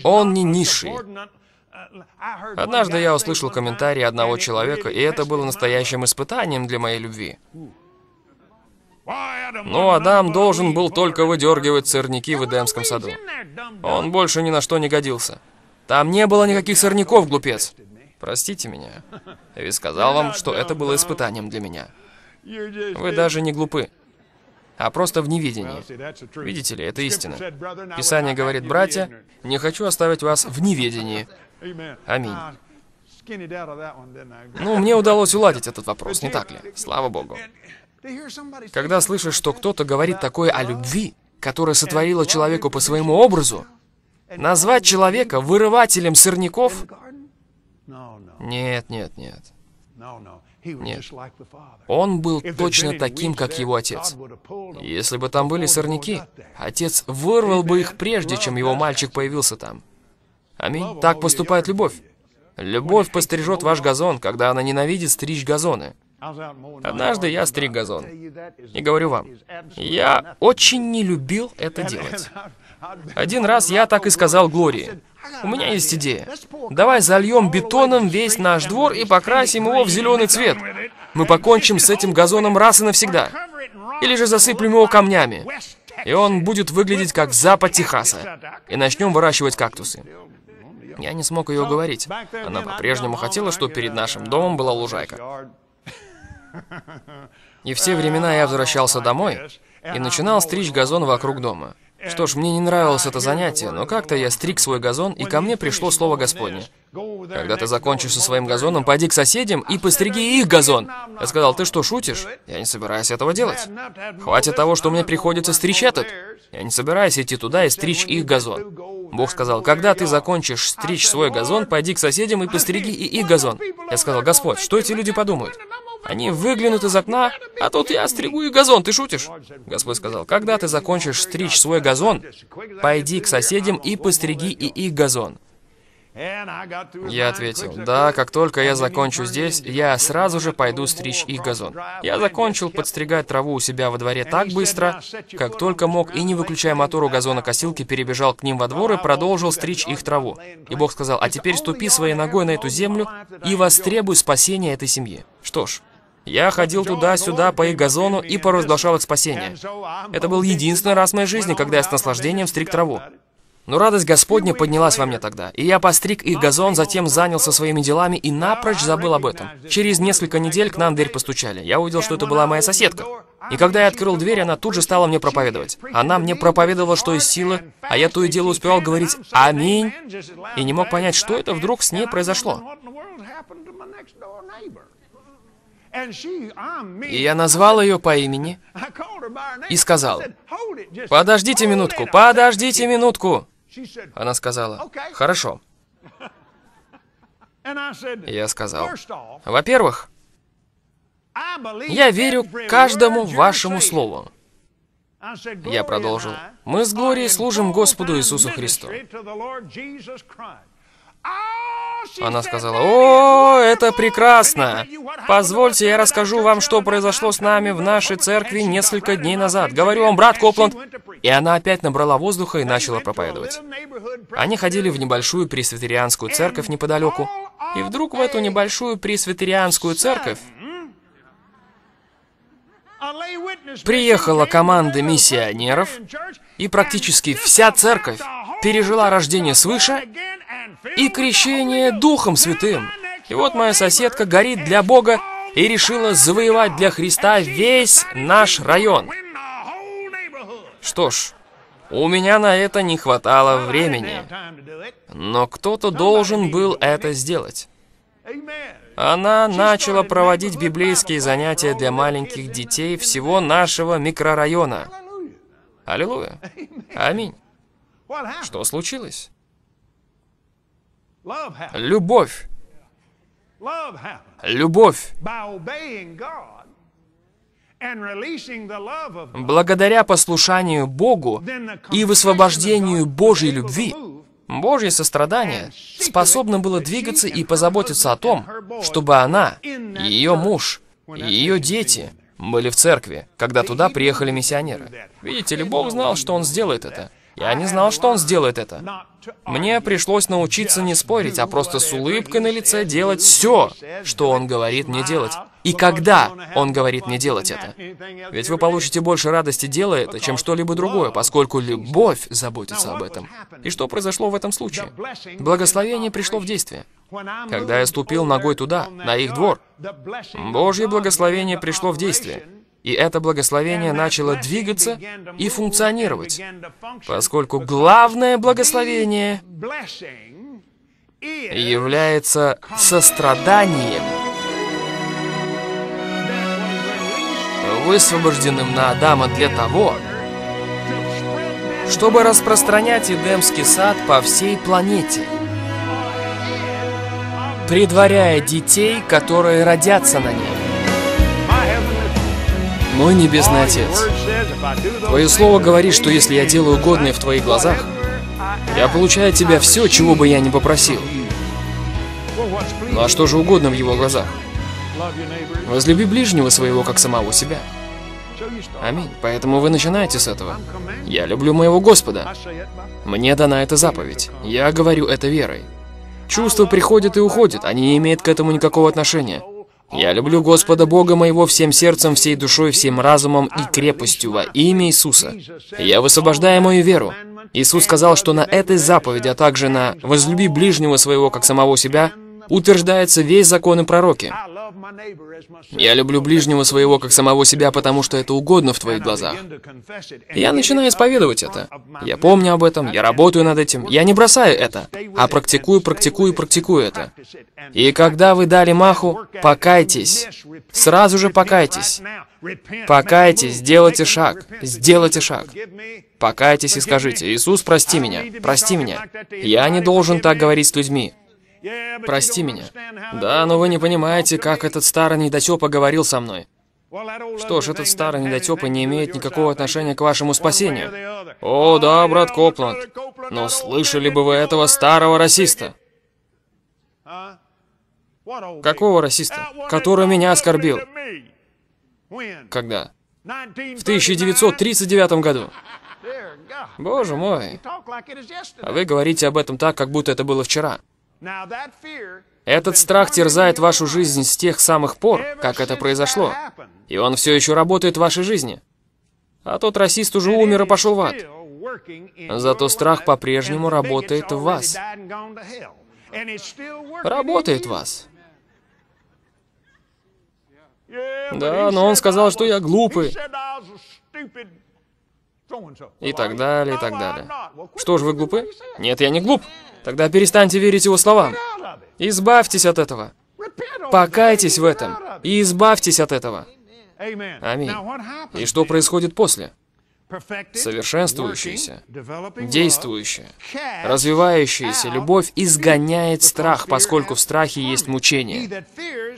Он не низший. Однажды я услышал комментарий одного человека, и это было настоящим испытанием для моей любви. Но Адам должен был только выдергивать сорняки в Эдемском саду. Он больше ни на что не годился. Там не было никаких сорняков, глупец. Простите меня. Я ведь сказал вам, что это было испытанием для меня. Вы даже не глупы, а просто в невидении. Видите ли, это истина. Писание говорит, братья, не хочу оставить вас в неведении. Аминь. Ну, мне удалось уладить этот вопрос, не так ли? Слава Богу. Когда слышишь, что кто-то говорит такое о любви, которая сотворила человеку по своему образу, назвать человека вырывателем сорняков? Нет, нет, нет. Нет. Он был точно таким, как его отец. Если бы там были сорняки, отец вырвал бы их прежде, чем его мальчик появился там. Аминь. Так поступает любовь. Любовь пострижет ваш газон, когда она ненавидит стричь газоны. Однажды я стриг газон. И говорю вам, я очень не любил это делать. Один раз я так и сказал Глории. У меня есть идея. Давай зальем бетоном весь наш двор и покрасим его в зеленый цвет. Мы покончим с этим газоном раз и навсегда. Или же засыплем его камнями. и он будет выглядеть как запад Техаса. И начнем выращивать кактусы. Я не смог ее уговорить. Она по-прежнему хотела, чтобы перед нашим домом была лужайка. И в те времена я возвращался домой и начинал стричь газон вокруг дома. Что ж, мне не нравилось это занятие, но как-то я стриг свой газон, и ко мне пришло слово Господне. Когда ты закончишь со своим газоном, пойди к соседям и постриги их газон. Я сказал, ты что, шутишь? Я не собираюсь этого делать. Хватит того, что мне приходится стричь этот. Я не собираюсь идти туда и стричь их газон. Бог сказал, когда ты закончишь стричь свой газон, пойди к соседям и постриги и их газон. Я сказал, Господь, что эти люди подумают? Они выглянут из окна, а тут я стригу их газон, ты шутишь? Господь сказал, когда ты закончишь стричь свой газон, пойди к соседям и постриги и их газон. Я ответил, да, как только я закончу здесь, я сразу же пойду стричь их газон. Я закончил подстригать траву у себя во дворе так быстро, как только мог, и не выключая мотор у газонокосилки, перебежал к ним во двор и продолжил стричь их траву. И Бог сказал, а теперь ступи своей ногой на эту землю и востребуй спасения этой семьи. Что ж, я ходил туда-сюда по их газону и поразглашал их спасение. Это был единственный раз в моей жизни, когда я с наслаждением стриг траву. Но радость Господня поднялась во мне тогда, и я постриг их газон, затем занялся своими делами и напрочь забыл об этом. Через несколько недель к нам дверь постучали. Я увидел, что это была моя соседка. И когда я открыл дверь, она тут же стала мне проповедовать. Она мне проповедовала, что из силы, а я то и дело успевал говорить «Аминь», и не мог понять, что это вдруг с ней произошло. И я назвал ее по имени и сказал, «Подождите минутку, подождите минутку!» Она сказала, «Хорошо». Я сказал, «Во-первых, я верю каждому вашему слову». Я продолжил, «Мы с Глорией служим Господу Иисусу Христу». Она сказала, «О, это прекрасно! Позвольте, я расскажу вам, что произошло с нами в нашей церкви несколько дней назад. Говорю вам, брат Копланд!» И она опять набрала воздуха и начала проповедовать. Они ходили в небольшую пресвитерианскую церковь неподалеку, и вдруг в эту небольшую пресвитерианскую церковь приехала команда миссионеров, и практически вся церковь пережила рождение свыше и крещение Духом Святым. И вот моя соседка горит для Бога и решила завоевать для Христа весь наш район. Что ж, у меня на это не хватало времени. Но кто-то должен был это сделать. Она начала проводить библейские занятия для маленьких детей всего нашего микрорайона. Аллилуйя. Аминь. Что случилось? Любовь. Любовь. Благодаря послушанию Богу и высвобождению Божьей любви, Божье сострадание способно было двигаться и позаботиться о том, чтобы она, ее муж, ее дети были в церкви, когда туда приехали миссионеры. Видите ли, Бог знал, что Он сделает это. Я не знал, что он сделает это. Мне пришлось научиться не спорить, а просто с улыбкой на лице делать все, что он говорит мне делать. И когда он говорит мне делать это. Ведь вы получите больше радости, делая это, чем что-либо другое, поскольку любовь заботится об этом. И что произошло в этом случае? Благословение пришло в действие. Когда я ступил ногой туда, на их двор, Божье благословение пришло в действие. И это благословение начало двигаться и функционировать, поскольку главное благословение является состраданием, высвобожденным на Адама для того, чтобы распространять Эдемский сад по всей планете, предваряя детей, которые родятся на ней. Мой Небесный Отец, Твое Слово говорит, что если я делаю угодное в Твоих глазах, я получаю от Тебя все, чего бы я ни попросил. Ну а что же угодно в Его глазах? Возлюби ближнего своего, как самого себя. Аминь. Поэтому вы начинаете с этого. Я люблю моего Господа. Мне дана эта заповедь. Я говорю это верой. Чувства приходят и уходят, они не имеют к этому никакого отношения. Я люблю Господа Бога моего всем сердцем, всей душой, всем разумом и крепостью во имя Иисуса. Я высвобождаю мою веру. Иисус сказал, что на этой заповеди, а также на «возлюби ближнего своего, как самого себя», утверждается весь закон и пророки. Я люблю ближнего своего, как самого себя, потому что это угодно в твоих глазах. Я начинаю исповедовать это. Я помню об этом, я работаю над этим, я не бросаю это, а практикую, практикую, практикую это. И когда вы дали маху, покайтесь. Сразу же покайтесь. Покайтесь, сделайте шаг, сделайте шаг. Покайтесь и скажите, «Иисус, прости меня, прости меня. Я не должен так говорить с людьми. Прости меня. Да, но вы не понимаете, как этот старый недотепа говорил со мной. Что ж, этот старый недотепа не имеет никакого отношения к вашему спасению. О, да, брат Копланд. Но слышали бы вы этого старого расиста? Какого расиста? Который меня оскорбил. Когда? В 1939 году. Боже мой. А вы говорите об этом так, как будто это было вчера. Этот страх терзает вашу жизнь с тех самых пор, как это произошло. И он все еще работает в вашей жизни. А тот расист уже умер и пошел в ад. Зато страх по-прежнему работает в вас. Работает в вас. Да, но он сказал, что я глупый. И так далее, и так далее. Что ж, вы глупы? Нет, я не глуп. Тогда перестаньте верить его словам. Избавьтесь от этого. Покайтесь в этом и избавьтесь от этого. Аминь. И что происходит после? Совершенствующаяся, действующая, развивающаяся любовь изгоняет страх, поскольку в страхе есть мучение.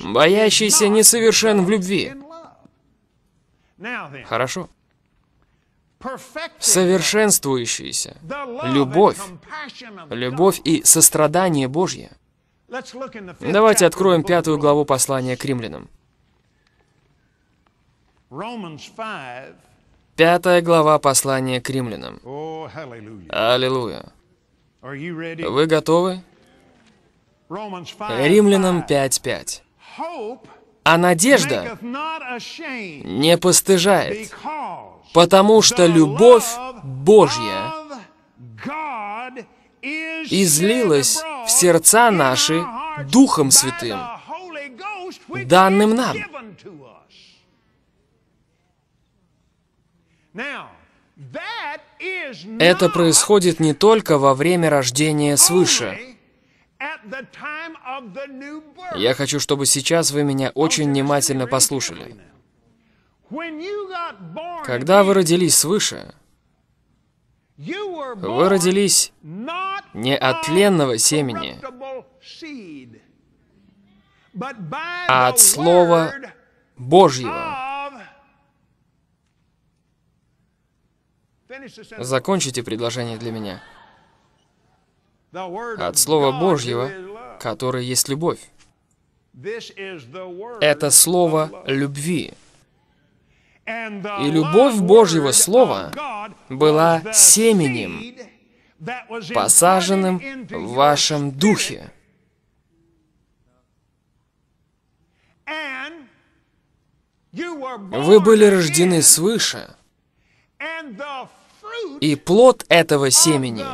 Боящийся несовершен в любви. Хорошо совершенствующаяся любовь, любовь и сострадание Божье. Давайте откроем пятую главу послания к римлянам. Пятая глава послания к римлянам. Аллилуйя. Вы готовы? Римлянам 5.5. А надежда не постыжает, потому что любовь Божья излилась в сердца наши Духом Святым, данным нам. Это происходит не только во время рождения свыше. Я хочу, чтобы сейчас вы меня очень внимательно послушали. Когда вы родились свыше, вы родились не от тленного семени, а от Слова Божьего. Закончите предложение для меня. От Слова Божьего, которое есть любовь. Это Слово любви. И любовь Божьего Слова была семенем, посаженным в вашем духе. Вы были рождены свыше, и плод этого семени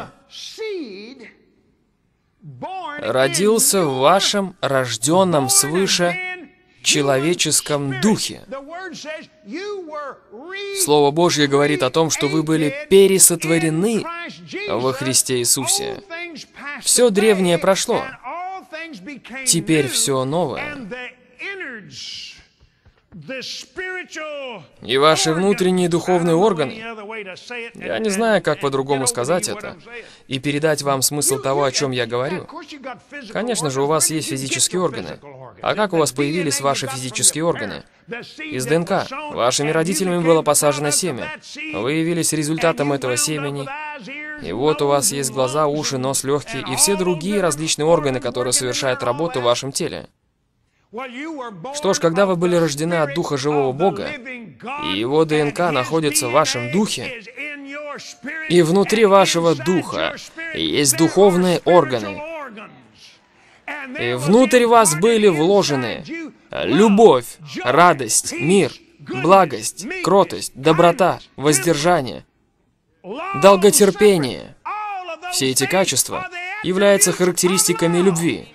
родился в вашем рожденном свыше человеческом духе. Слово Божье говорит о том, что вы были пересотворены во Христе Иисусе. Все древнее прошло. Теперь все новое. И ваши внутренние духовные органы, я не знаю, как по-другому сказать это, и передать вам смысл того, о чем я говорю. Конечно же, у вас есть физические органы. А как у вас появились ваши физические органы? Из ДНК. Вашими родителями было посажено семя. Вы явились результатом этого семени. И вот у вас есть глаза, уши, нос, легкие и все другие различные органы, которые совершают работу в вашем теле. Что ж, когда вы были рождены от Духа Живого Бога, и Его ДНК находится в вашем Духе, и внутри вашего Духа есть духовные органы, И внутрь вас были вложены любовь, радость, мир, благость, кротость, доброта, воздержание, долготерпение. Все эти качества являются характеристиками любви.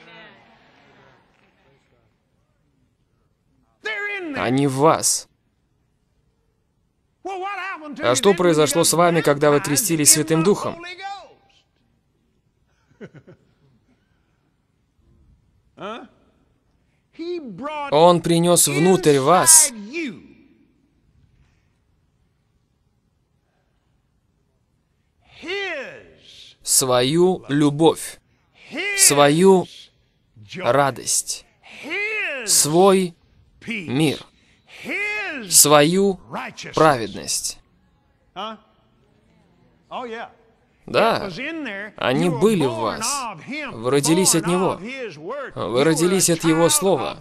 Они в вас. А что произошло с вами, когда вы крестились Святым Духом? Он принес внутрь вас. свою любовь, свою радость, свой мир, свою праведность. Да, они были в вас. Вы родились от Него. Вы родились от Его Слова.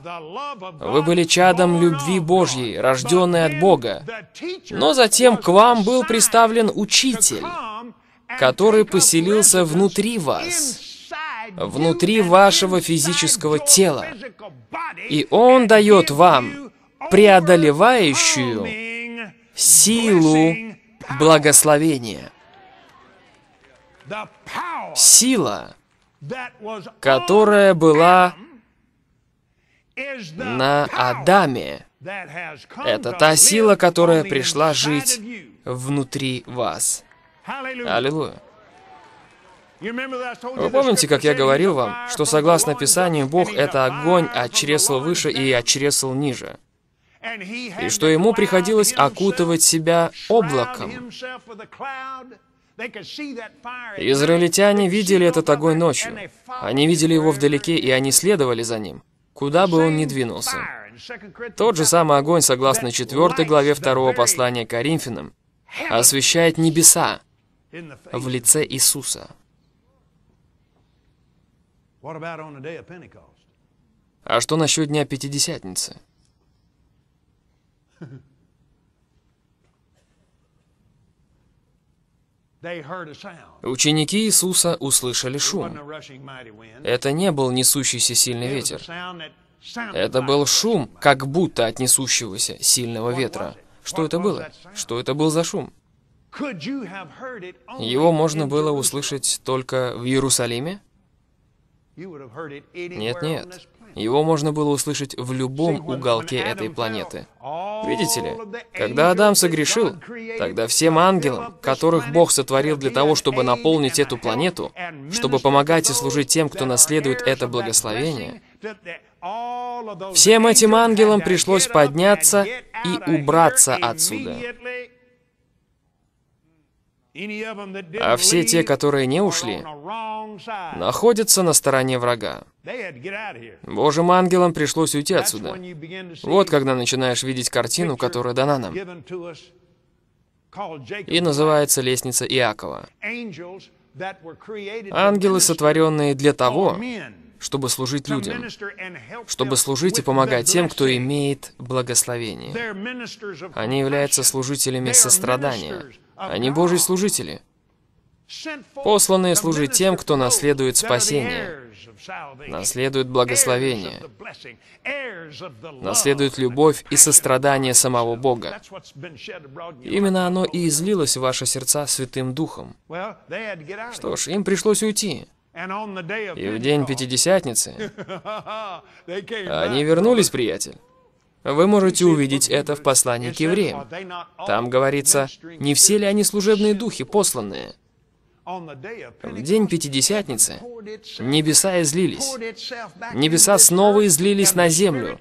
Вы были чадом любви Божьей, рожденной от Бога. Но затем к вам был представлен Учитель, который поселился внутри вас, внутри вашего физического тела. И Он дает вам преодолевающую силу благословения сила, которая была на Адаме, это та сила, которая пришла жить внутри вас. Аллилуйя. Вы помните, как я говорил вам, что согласно Писанию, Бог — это огонь от чресла выше и от ниже, и что Ему приходилось окутывать себя облаком, Израильтяне видели этот огонь ночью. Они видели его вдалеке, и они следовали за ним, куда бы он ни двинулся. Тот же самый огонь, согласно 4 главе 2 послания Коринфянам, освещает небеса в лице Иисуса. А что насчет Дня Пятидесятницы? Ученики Иисуса услышали шум. Это не был несущийся сильный ветер. Это был шум, как будто от несущегося сильного ветра. Что это было? Что это был за шум? Его можно было услышать только в Иерусалиме? Нет, нет. Его можно было услышать в любом уголке этой планеты. Видите ли, когда Адам согрешил, тогда всем ангелам, которых Бог сотворил для того, чтобы наполнить эту планету, чтобы помогать и служить тем, кто наследует это благословение, всем этим ангелам пришлось подняться и убраться отсюда. А все те, которые не ушли, находятся на стороне врага. Божьим ангелам пришлось уйти отсюда. Вот когда начинаешь видеть картину, которая дана нам. И называется лестница Иакова. Ангелы, сотворенные для того, чтобы служить людям, чтобы служить и помогать тем, кто имеет благословение. Они являются служителями сострадания. Они Божьи служители, посланные служить тем, кто наследует спасение, наследует благословение, наследует любовь и сострадание самого Бога. Именно оно и излилось в ваши сердца Святым Духом. Что ж, им пришлось уйти. И в день Пятидесятницы они вернулись, приятель. Вы можете увидеть это в послании к евреям. Там говорится, не все ли они служебные духи, посланные? В день Пятидесятницы небеса излились. Небеса снова излились на землю.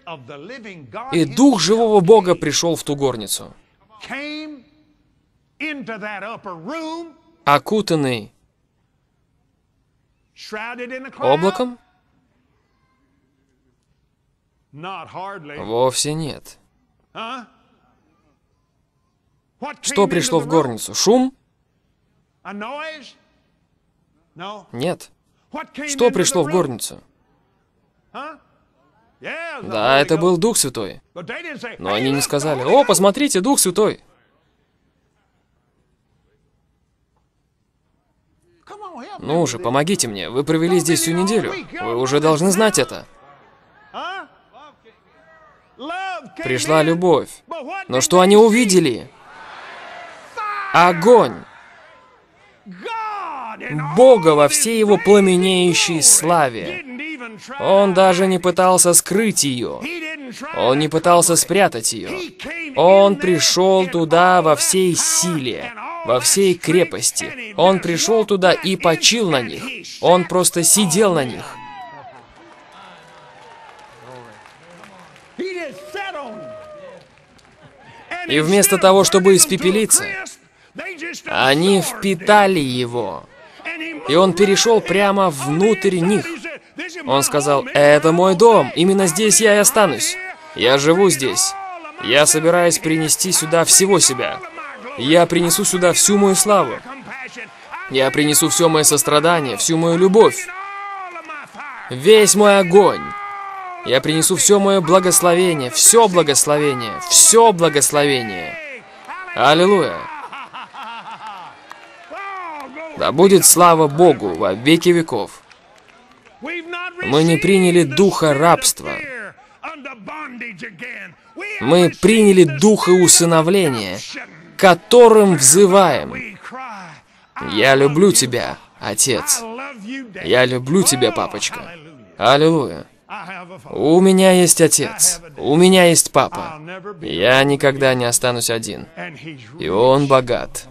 И Дух живого Бога пришел в ту горницу. Окутанный облаком? Вовсе нет. Что пришло в горницу? Шум? Нет. Что пришло в горницу? Да, это был Дух Святой. Но они не сказали, «О, посмотрите, Дух Святой!» Ну же, помогите мне. Вы провели здесь всю неделю. Вы уже должны знать это. Пришла любовь. Но что они увидели? Огонь. Бога во всей его пламенеющей славе. Он даже не пытался скрыть ее. Он не пытался спрятать ее. Он пришел туда во всей силе, во всей крепости. Он пришел туда и почил на них. Он просто сидел на них. И вместо того, чтобы испепелиться, они впитали его. И он перешел прямо внутрь них. Он сказал, «Это мой дом, именно здесь я и останусь. Я живу здесь. Я собираюсь принести сюда всего себя. Я принесу сюда всю мою славу. Я принесу все мое сострадание, всю мою любовь, весь мой огонь. Я принесу все мое благословение, все благословение, все благословение. Аллилуйя. Да будет слава Богу во веки веков. Мы не приняли духа рабства. Мы приняли духа усыновления, которым взываем. Я люблю тебя, Отец. Я люблю тебя, папочка. Аллилуйя. У меня есть отец. У меня есть папа. Я никогда не останусь один. И он богат.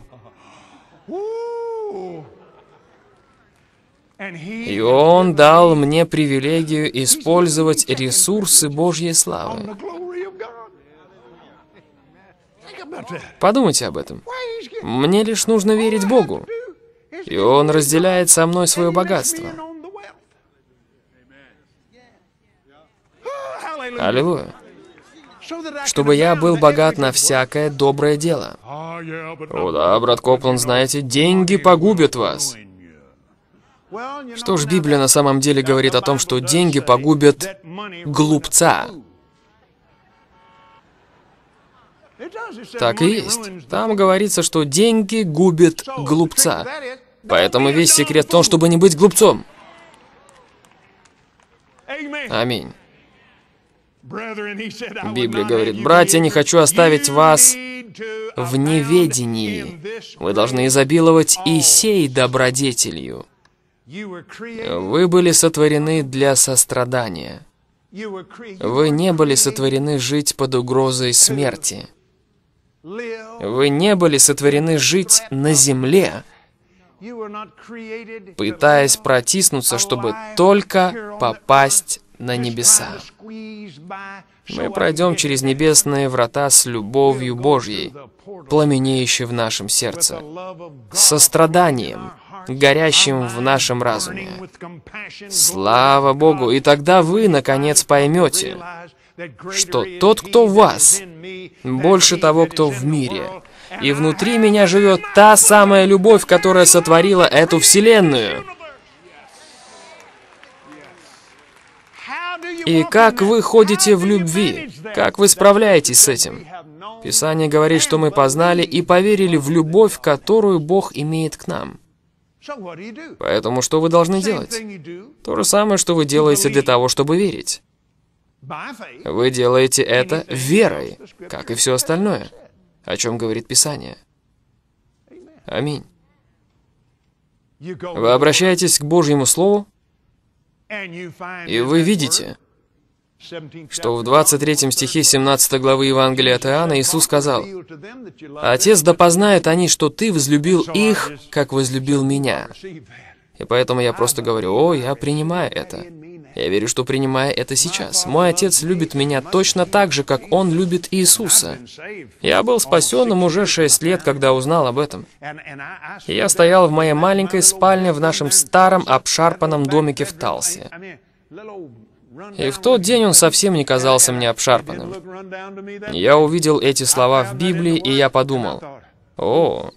И Он дал мне привилегию использовать ресурсы Божьей славы. Подумайте об этом. Мне лишь нужно верить Богу. И Он разделяет со мной свое богатство. Аллилуйя. Чтобы я был богат на всякое доброе дело. О да, брат Копланд, знаете, деньги погубят вас. Что ж, Библия на самом деле говорит о том, что деньги погубят глупца. Так и есть. Там говорится, что деньги губят глупца. Поэтому весь секрет в том, чтобы не быть глупцом. Аминь. Библия говорит, «Братья, не хочу оставить вас в неведении. Вы должны изобиловать и сей добродетелью». Вы были сотворены для сострадания. Вы не были сотворены жить под угрозой смерти. Вы не были сотворены жить на земле, пытаясь протиснуться, чтобы только попасть на небеса. Мы пройдем через небесные врата с любовью Божьей, пламенеющей в нашем сердце, состраданием, горящим в нашем разуме. Слава Богу! И тогда вы, наконец, поймете, что тот, кто в вас, больше того, кто в мире. И внутри меня живет та самая любовь, которая сотворила эту вселенную. И как вы ходите в любви? Как вы справляетесь с этим? Писание говорит, что мы познали и поверили в любовь, которую Бог имеет к нам. Поэтому что вы должны делать? То же самое, что вы делаете для того, чтобы верить. Вы делаете это верой, как и все остальное, о чем говорит Писание. Аминь. Вы обращаетесь к Божьему Слову, и вы видите, что в 23 стихе 17 главы Евангелия от Иоанна Иисус сказал, «Отец, да познают они, что Ты возлюбил их, как возлюбил меня». И поэтому я просто говорю, «О, я принимаю это». Я верю, что принимая это сейчас. Мой отец любит меня точно так же, как он любит Иисуса. Я был спасенным уже шесть лет, когда узнал об этом. Я стоял в моей маленькой спальне в нашем старом обшарпанном домике в Талсе. И в тот день он совсем не казался мне обшарпанным. Я увидел эти слова в Библии, и я подумал, «О,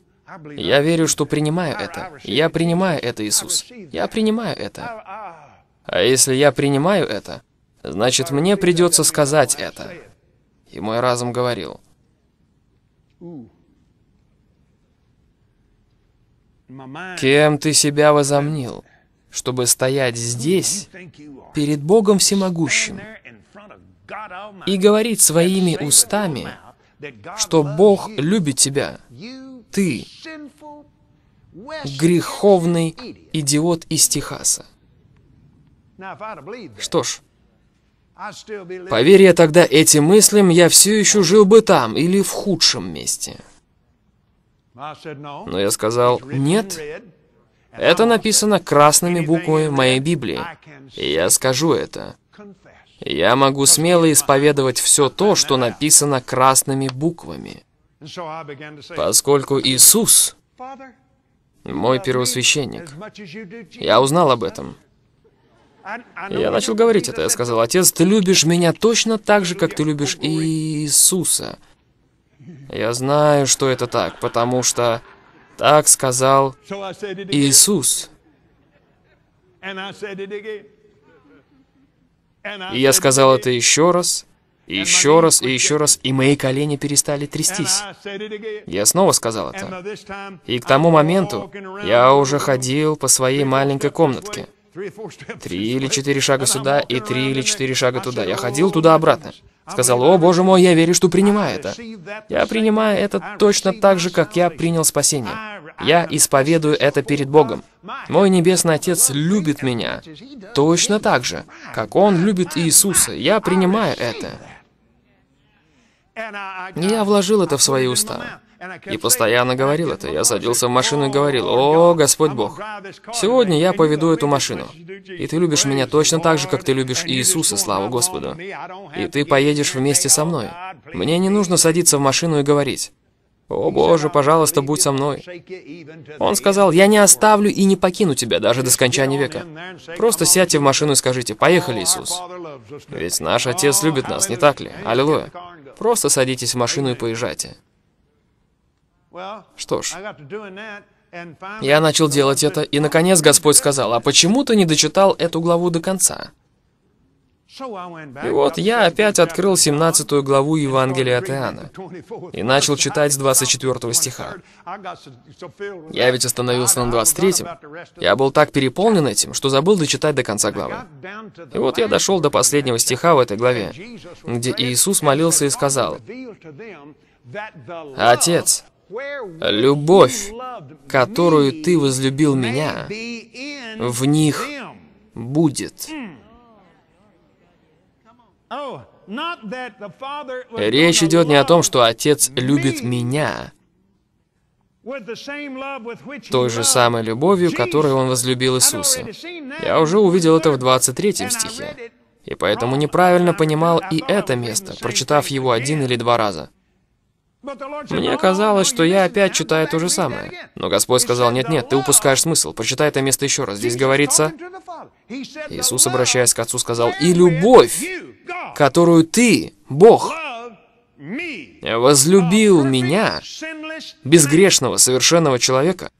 я верю, что принимаю это. Я принимаю это, Иисус. Я принимаю это. А если я принимаю это, значит, мне придется сказать это». И мой разум говорил, Кем ты себя возомнил, чтобы стоять здесь, перед Богом Всемогущим, и говорить своими устами, что Бог любит тебя? Ты, греховный идиот из Техаса. Что ж, поверь я тогда этим мыслям, я все еще жил бы там или в худшем месте. Но я сказал, нет, это написано красными буквами моей Библии, и я скажу это. Я могу смело исповедовать все то, что написано красными буквами. Поскольку Иисус мой первосвященник. Я узнал об этом. Я начал говорить это. Я сказал, «Отец, ты любишь меня точно так же, как ты любишь Иисуса». Я знаю, что это так, потому что так сказал Иисус. И я сказал это еще раз, и еще раз, и еще раз, и мои колени перестали трястись. Я снова сказал это. И к тому моменту я уже ходил по своей маленькой комнатке. Три или четыре шага сюда и три или четыре шага туда. Я ходил туда-обратно. Сказал, о, боже мой, я верю, что принимаю это. Я принимаю это точно так же, как я принял спасение. Я исповедую это перед Богом. Мой Небесный Отец любит меня точно так же, как Он любит Иисуса. Я принимаю это. Я вложил это в свои уста. И постоянно говорил это. Я садился в машину и говорил, «О, Господь Бог, сегодня я поведу эту машину. И ты любишь меня точно так же, как ты любишь Иисуса, слава Господу. И ты поедешь вместе со мной. Мне не нужно садиться в машину и говорить, «О, Боже, пожалуйста, будь со мной». Он сказал, «Я не оставлю и не покину тебя даже до скончания века. Просто сядьте в машину и скажите, «Поехали, Иисус». Ведь наш Отец любит нас, не так ли? Аллилуйя. Просто садитесь в машину и поезжайте. Что ж, я начал делать это, и наконец Господь сказал, «А почему ты не дочитал эту главу до конца?» И вот я опять открыл 17 главу Евангелия от Иоанна и начал читать с 24 стиха. Я ведь остановился на 23. Я был так переполнен этим, что забыл дочитать до конца главы. И вот я дошел до последнего стиха в этой главе, где Иисус молился и сказал, «Отец, любовь, которую ты возлюбил меня, в них будет». Речь идет не о том, что Отец любит меня той же самой любовью, которой Он возлюбил Иисуса. Я уже увидел это в 23 стихе, и поэтому неправильно понимал и это место, прочитав его один или два раза. Мне казалось, что я опять читаю то же самое. Но Господь сказал, нет-нет, ты упускаешь смысл. Прочитай это место еще раз. Здесь говорится... Иисус, обращаясь к Отцу, сказал, «И любовь, которую ты, Бог, возлюбил меня, безгрешного, совершенного человека,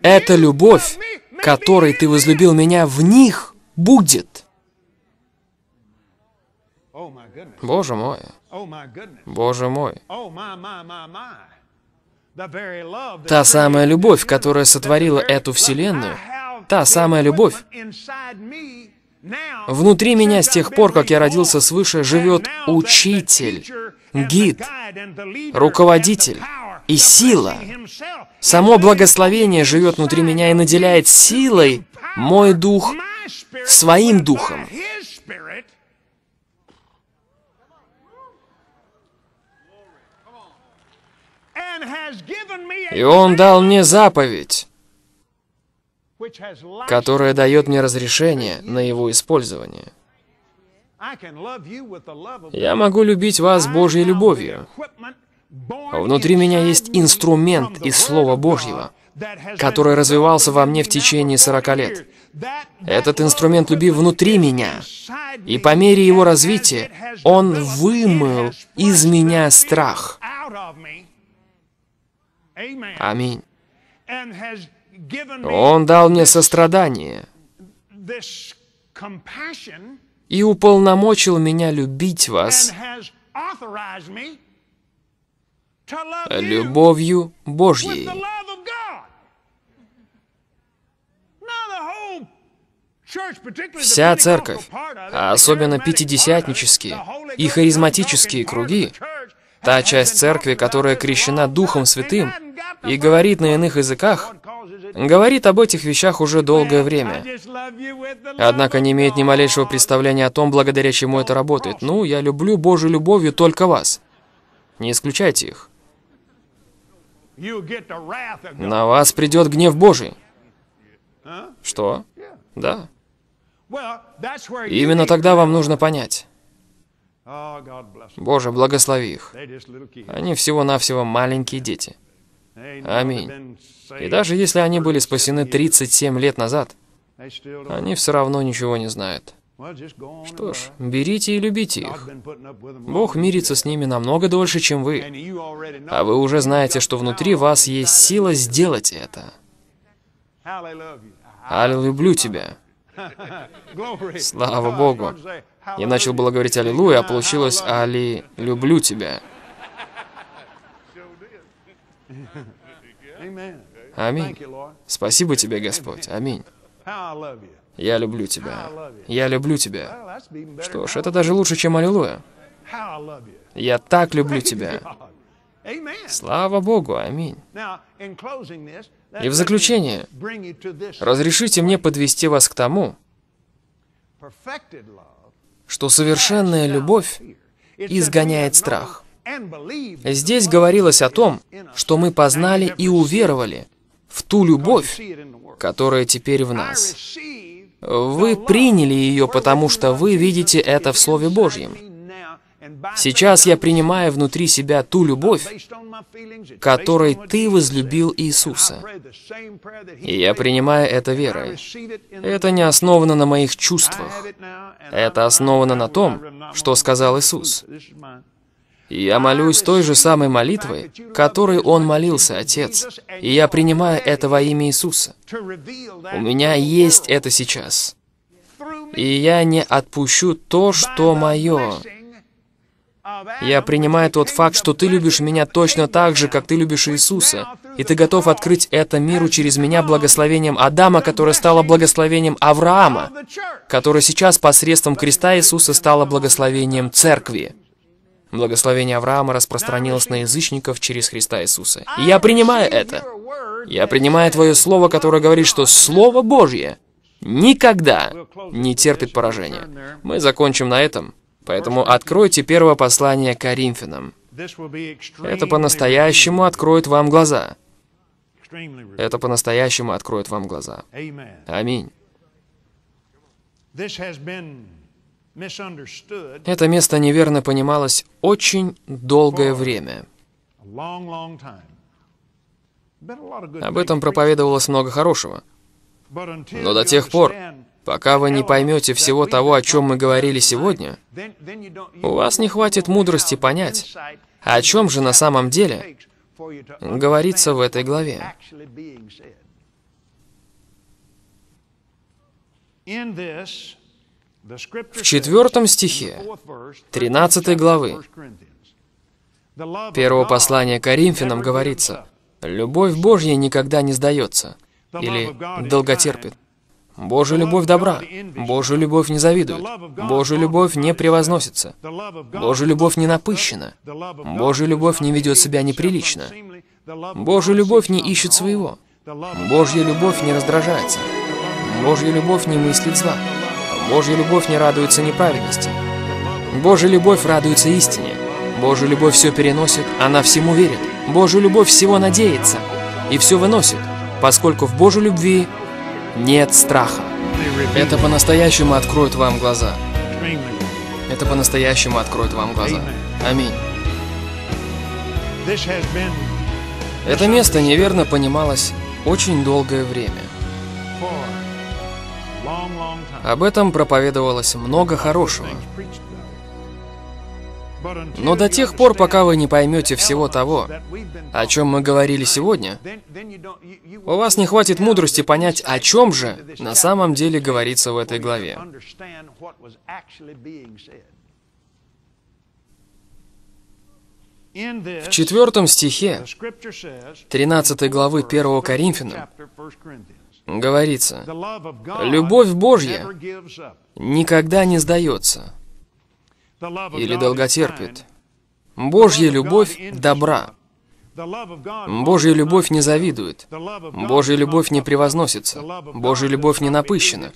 эта любовь, которой ты возлюбил меня, в них будет». Боже мой. Боже мой. Та самая любовь, которая сотворила эту вселенную, та самая любовь, внутри меня с тех пор, как я родился свыше, живет учитель, гид, руководитель и сила. Само благословение живет внутри меня и наделяет силой мой дух своим духом. И Он дал мне заповедь, которая дает мне разрешение на его использование. Я могу любить вас Божьей любовью. Внутри меня есть инструмент из Слова Божьего, который развивался во мне в течение 40 лет. Этот инструмент любви внутри меня, и по мере его развития он вымыл из меня страх. Аминь. Он дал мне сострадание и уполномочил меня любить вас любовью Божьей. Вся церковь, а особенно пятидесятнические и харизматические круги, та часть церкви, которая крещена Духом Святым и говорит на иных языках, говорит об этих вещах уже долгое время. Однако не имеет ни малейшего представления о том, благодаря чему это работает. Ну, я люблю Божью любовью только вас. Не исключайте их. На вас придет гнев Божий. Что? Да. именно тогда вам нужно понять. Боже, благослови их. Они всего-навсего маленькие дети. Аминь. И даже если они были спасены 37 лет назад, они все равно ничего не знают. Что ж, берите и любите их. Бог мирится с ними намного дольше, чем вы. А вы уже знаете, что внутри вас есть сила сделать это. Аллилуйя, люблю тебя. Слава Богу. Я начал было говорить «Аллилуйя», а получилось «Али, люблю тебя». Аминь. Спасибо тебе, Господь. Аминь. Я люблю тебя. Я люблю тебя. Что ж, это даже лучше, чем Аллилуйя. Я так люблю тебя. Слава Богу, аминь. И в заключение, разрешите мне подвести вас к тому, что совершенная любовь изгоняет страх. Здесь говорилось о том, что мы познали и уверовали в ту любовь, которая теперь в нас. Вы приняли ее, потому что вы видите это в Слове Божьем. Сейчас я принимаю внутри себя ту любовь, которой Ты возлюбил Иисуса. И я принимаю это верой. Это не основано на моих чувствах. Это основано на том, что сказал Иисус. Я молюсь той же самой молитвой, которой Он молился, Отец. И я принимаю это во имя Иисуса. У меня есть это сейчас. И я не отпущу то, что мое. Я принимаю тот факт, что ты любишь меня точно так же, как ты любишь Иисуса. И ты готов открыть это миру через меня благословением Адама, которое стало благословением Авраама, которое сейчас посредством креста Иисуса стало благословением Церкви. Благословение Авраама распространилось на язычников через Христа Иисуса. И я принимаю это. Я принимаю Твое Слово, которое говорит, что Слово Божье никогда не терпит поражения. Мы закончим на этом. Поэтому откройте первое послание Коринфянам. Это по-настоящему откроет вам глаза. Это по-настоящему откроет вам глаза. Аминь. Это место неверно понималось очень долгое время. Об этом проповедовалось много хорошего. Но до тех пор, пока вы не поймете всего того, о чем мы говорили сегодня, у вас не хватит мудрости понять, о чем же на самом деле говорится в этой главе. В четвертом стихе 13 главы первого послания Коринфянам говорится, «Любовь Божья никогда не сдается» или «долготерпит». Божья любовь добра, Божья любовь не завидует, Божья любовь не превозносится, Божья любовь не напыщена, Божья любовь не ведет себя неприлично, Божья любовь не ищет своего, Божья любовь не раздражается, Божья любовь не мыслит зла. Божья любовь не радуется неправедности. Божья любовь радуется истине. Божья любовь все переносит, она всему верит. Божья любовь всего надеется и все выносит, поскольку в Божьей любви нет страха. Это по-настоящему откроет вам глаза. Это по-настоящему откроет вам глаза. Аминь. Это место неверно понималось очень долгое время. Об этом проповедовалось много хорошего. Но до тех пор, пока вы не поймете всего того, о чем мы говорили сегодня, у вас не хватит мудрости понять, о чем же на самом деле говорится в этой главе. В четвертом стихе 13 главы 1 Коринфянам говорится, любовь Божья никогда не сдается или долготерпит. Божья любовь добра. Божья любовь не завидует. Божья любовь не превозносится. Божья любовь не напыщена.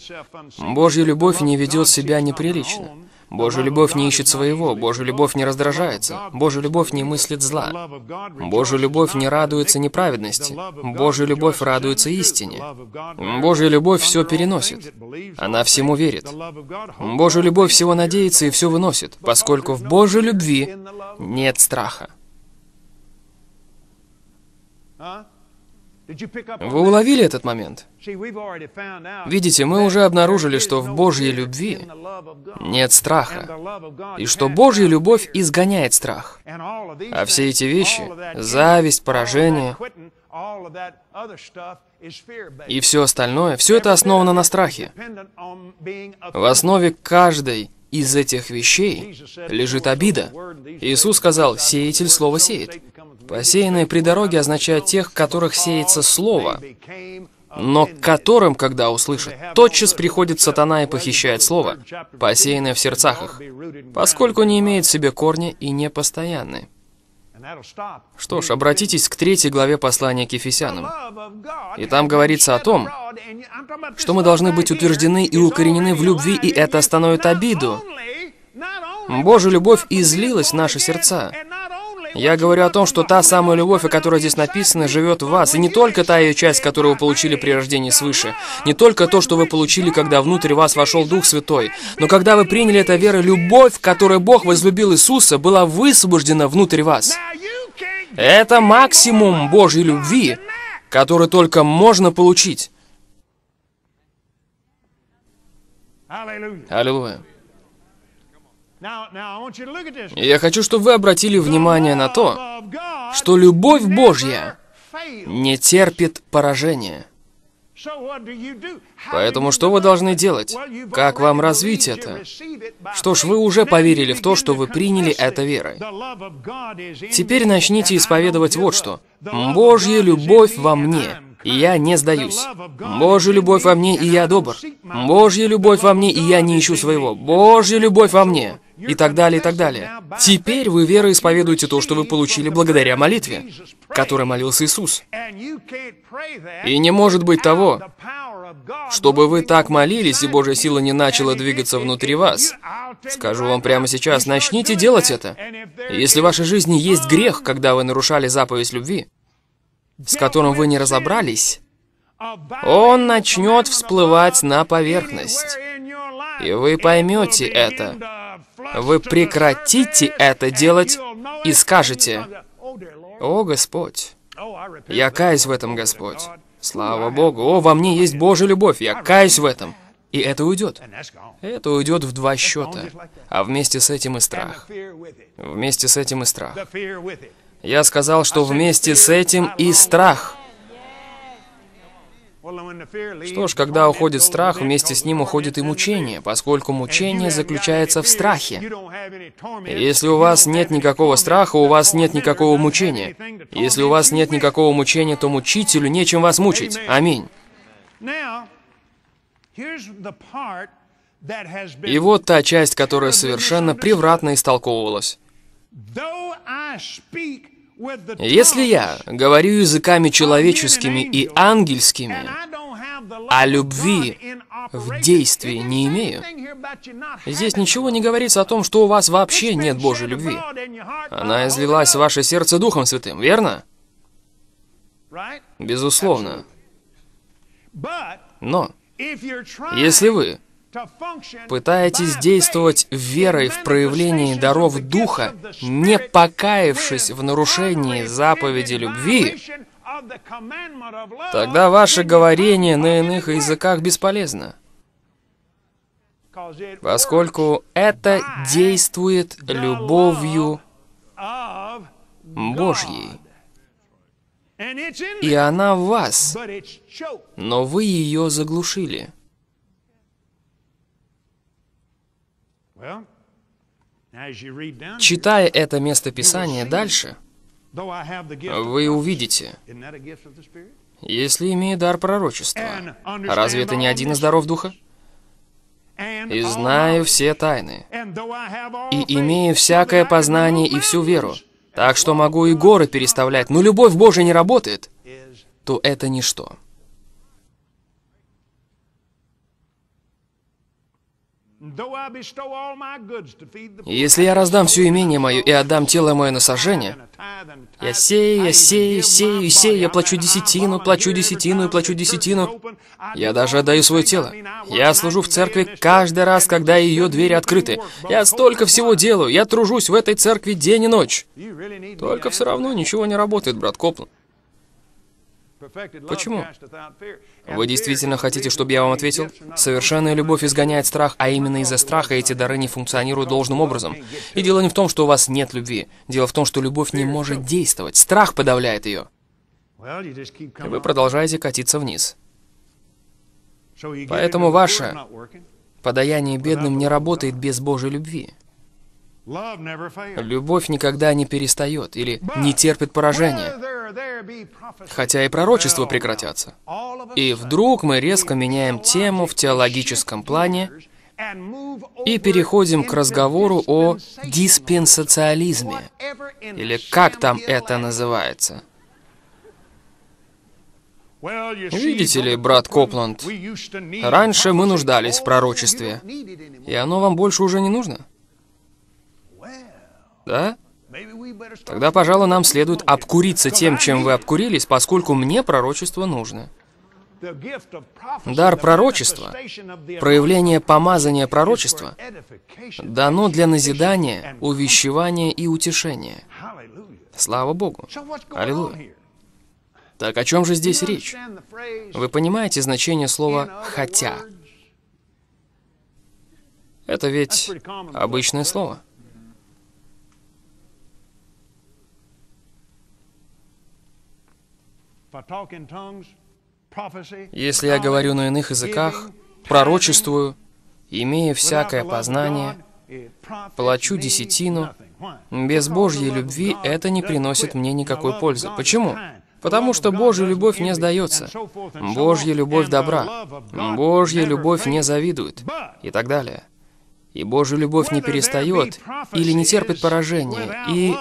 Божья любовь не ведет себя неприлично. Божья любовь не ищет своего, Божья любовь не раздражается, Божья любовь не мыслит зла. Божья любовь не радуется неправедности, Божья любовь радуется истине. Божья любовь все переносит, она всему верит. Божья любовь всего надеется и все выносит, поскольку в Божьей любви нет страха. Вы уловили этот момент? Видите, мы уже обнаружили, что в Божьей любви нет страха, и что Божья любовь изгоняет страх. А все эти вещи — зависть, поражение и все остальное, все это основано на страхе. В основе каждой из этих вещей лежит обида. Иисус сказал, «Сеятель слово сеет». Посеянные при дороге означают тех, которых сеется слово, но к которым, когда услышат, тотчас приходит сатана и похищает слово, посеянное в сердцах их, поскольку не имеет в себе корня и не постоянны. Что ж, обратитесь к третьей главе послания к Ефесянам. И там говорится о том, что мы должны быть утверждены и укоренены в любви, и это остановит обиду. Божья любовь излилась в наши сердца. Я говорю о том, что та самая любовь, о которой здесь написано, живет в вас. И не только та ее часть, которую вы получили при рождении свыше. Не только то, что вы получили, когда внутрь вас вошел Дух Святой. Но когда вы приняли это верой, любовь, которой Бог возлюбил Иисуса, была высвобождена внутрь вас. Это максимум Божьей любви, который только можно получить. Аллилуйя. Я хочу, чтобы вы обратили внимание на то, что любовь Божья не терпит поражения. Поэтому что вы должны делать? Как вам развить это? Что ж, вы уже поверили в то, что вы приняли это верой. Теперь начните исповедовать вот что. «Божья любовь во мне, и я не сдаюсь. Божья любовь во мне, и я добр. Божья любовь во мне, и я не ищу своего. Божья любовь во мне, и так далее, и так далее. Теперь вы верой исповедуете то, что вы получили благодаря молитве, которой молился Иисус. И не может быть того, чтобы вы так молились, и Божья сила не начала двигаться внутри вас. Скажу вам прямо сейчас, начните делать это. Если в вашей жизни есть грех, когда вы нарушали заповедь любви, с которым вы не разобрались, он начнет всплывать на поверхность. И вы поймете это. Вы прекратите это делать и скажете, «О, Господь, я каюсь в этом, Господь. Слава Богу, о, во мне есть Божья любовь, я каюсь в этом». И это уйдет. Это уйдет в два счета. А вместе с этим и страх. Вместе с этим и страх. Я сказал, что вместе с этим и страх. Что ж, когда уходит страх, вместе с ним уходит и мучение, поскольку мучение заключается в страхе. Если у вас нет никакого страха, у вас нет никакого мучения. Если у вас нет никакого мучения, то мучителю нечем вас мучить. Аминь. И вот та часть, которая совершенно превратно истолковывалась. Если я говорю языками человеческими и ангельскими, а любви в действии не имею, здесь ничего не говорится о том, что у вас вообще нет Божьей любви. Она излилась в ваше сердце Духом Святым, верно? Безусловно. Но, если вы пытаетесь действовать верой в проявлении даров Духа, не покаявшись в нарушении заповеди любви, тогда ваше говорение на иных языках бесполезно, поскольку это действует любовью Божьей. И она в вас, но вы ее заглушили. Читая это место Писания дальше, вы увидите, Если имею дар пророчества, разве это не один из даров Духа? И знаю все тайны, и имею всякое познание и всю веру, так что могу и горы переставлять, но любовь Божия не работает, то это ничто. Если я раздам все имение мое и отдам тело мое на сожжение, я сею, я сею, сею, сею, я плачу десятину, плачу десятину и плачу десятину. Я даже отдаю свое тело. Я служу в церкви каждый раз, когда ее двери открыты. Я столько всего делаю, я тружусь в этой церкви день и ночь. Только все равно ничего не работает, брат Копланд. Почему? Вы действительно хотите, чтобы я вам ответил? Совершенная любовь изгоняет страх, а именно из-за страха эти дары не функционируют должным образом. И дело не в том, что у вас нет любви. Дело в том, что любовь не может действовать. Страх подавляет ее. Вы продолжаете катиться вниз. Поэтому ваше подаяние бедным не работает без Божьей любви. Любовь никогда не перестает или не терпит поражения, хотя и пророчества прекратятся. И вдруг мы резко меняем тему в теологическом плане и переходим к разговору о диспенсациализме, или как там это называется. Видите ли, брат Копланд, раньше мы нуждались в пророчестве, и оно вам больше уже не нужно. Да? Тогда, пожалуй, нам следует обкуриться тем, чем вы обкурились, поскольку мне пророчество нужно. Дар пророчества, проявление помазания пророчества, дано для назидания, увещевания и утешения. Слава Богу. Аллилуйя. Так о чем же здесь речь? Вы понимаете значение слова «хотя»? Это ведь обычное слово. Если я говорю на иных языках, пророчествую, имея всякое познание, плачу десятину, без Божьей любви это не приносит мне никакой пользы. Почему? Потому что Божья любовь не сдается. Божья любовь добра. Божья любовь не завидует. И так далее. И Божья любовь не перестает или не терпит поражения. И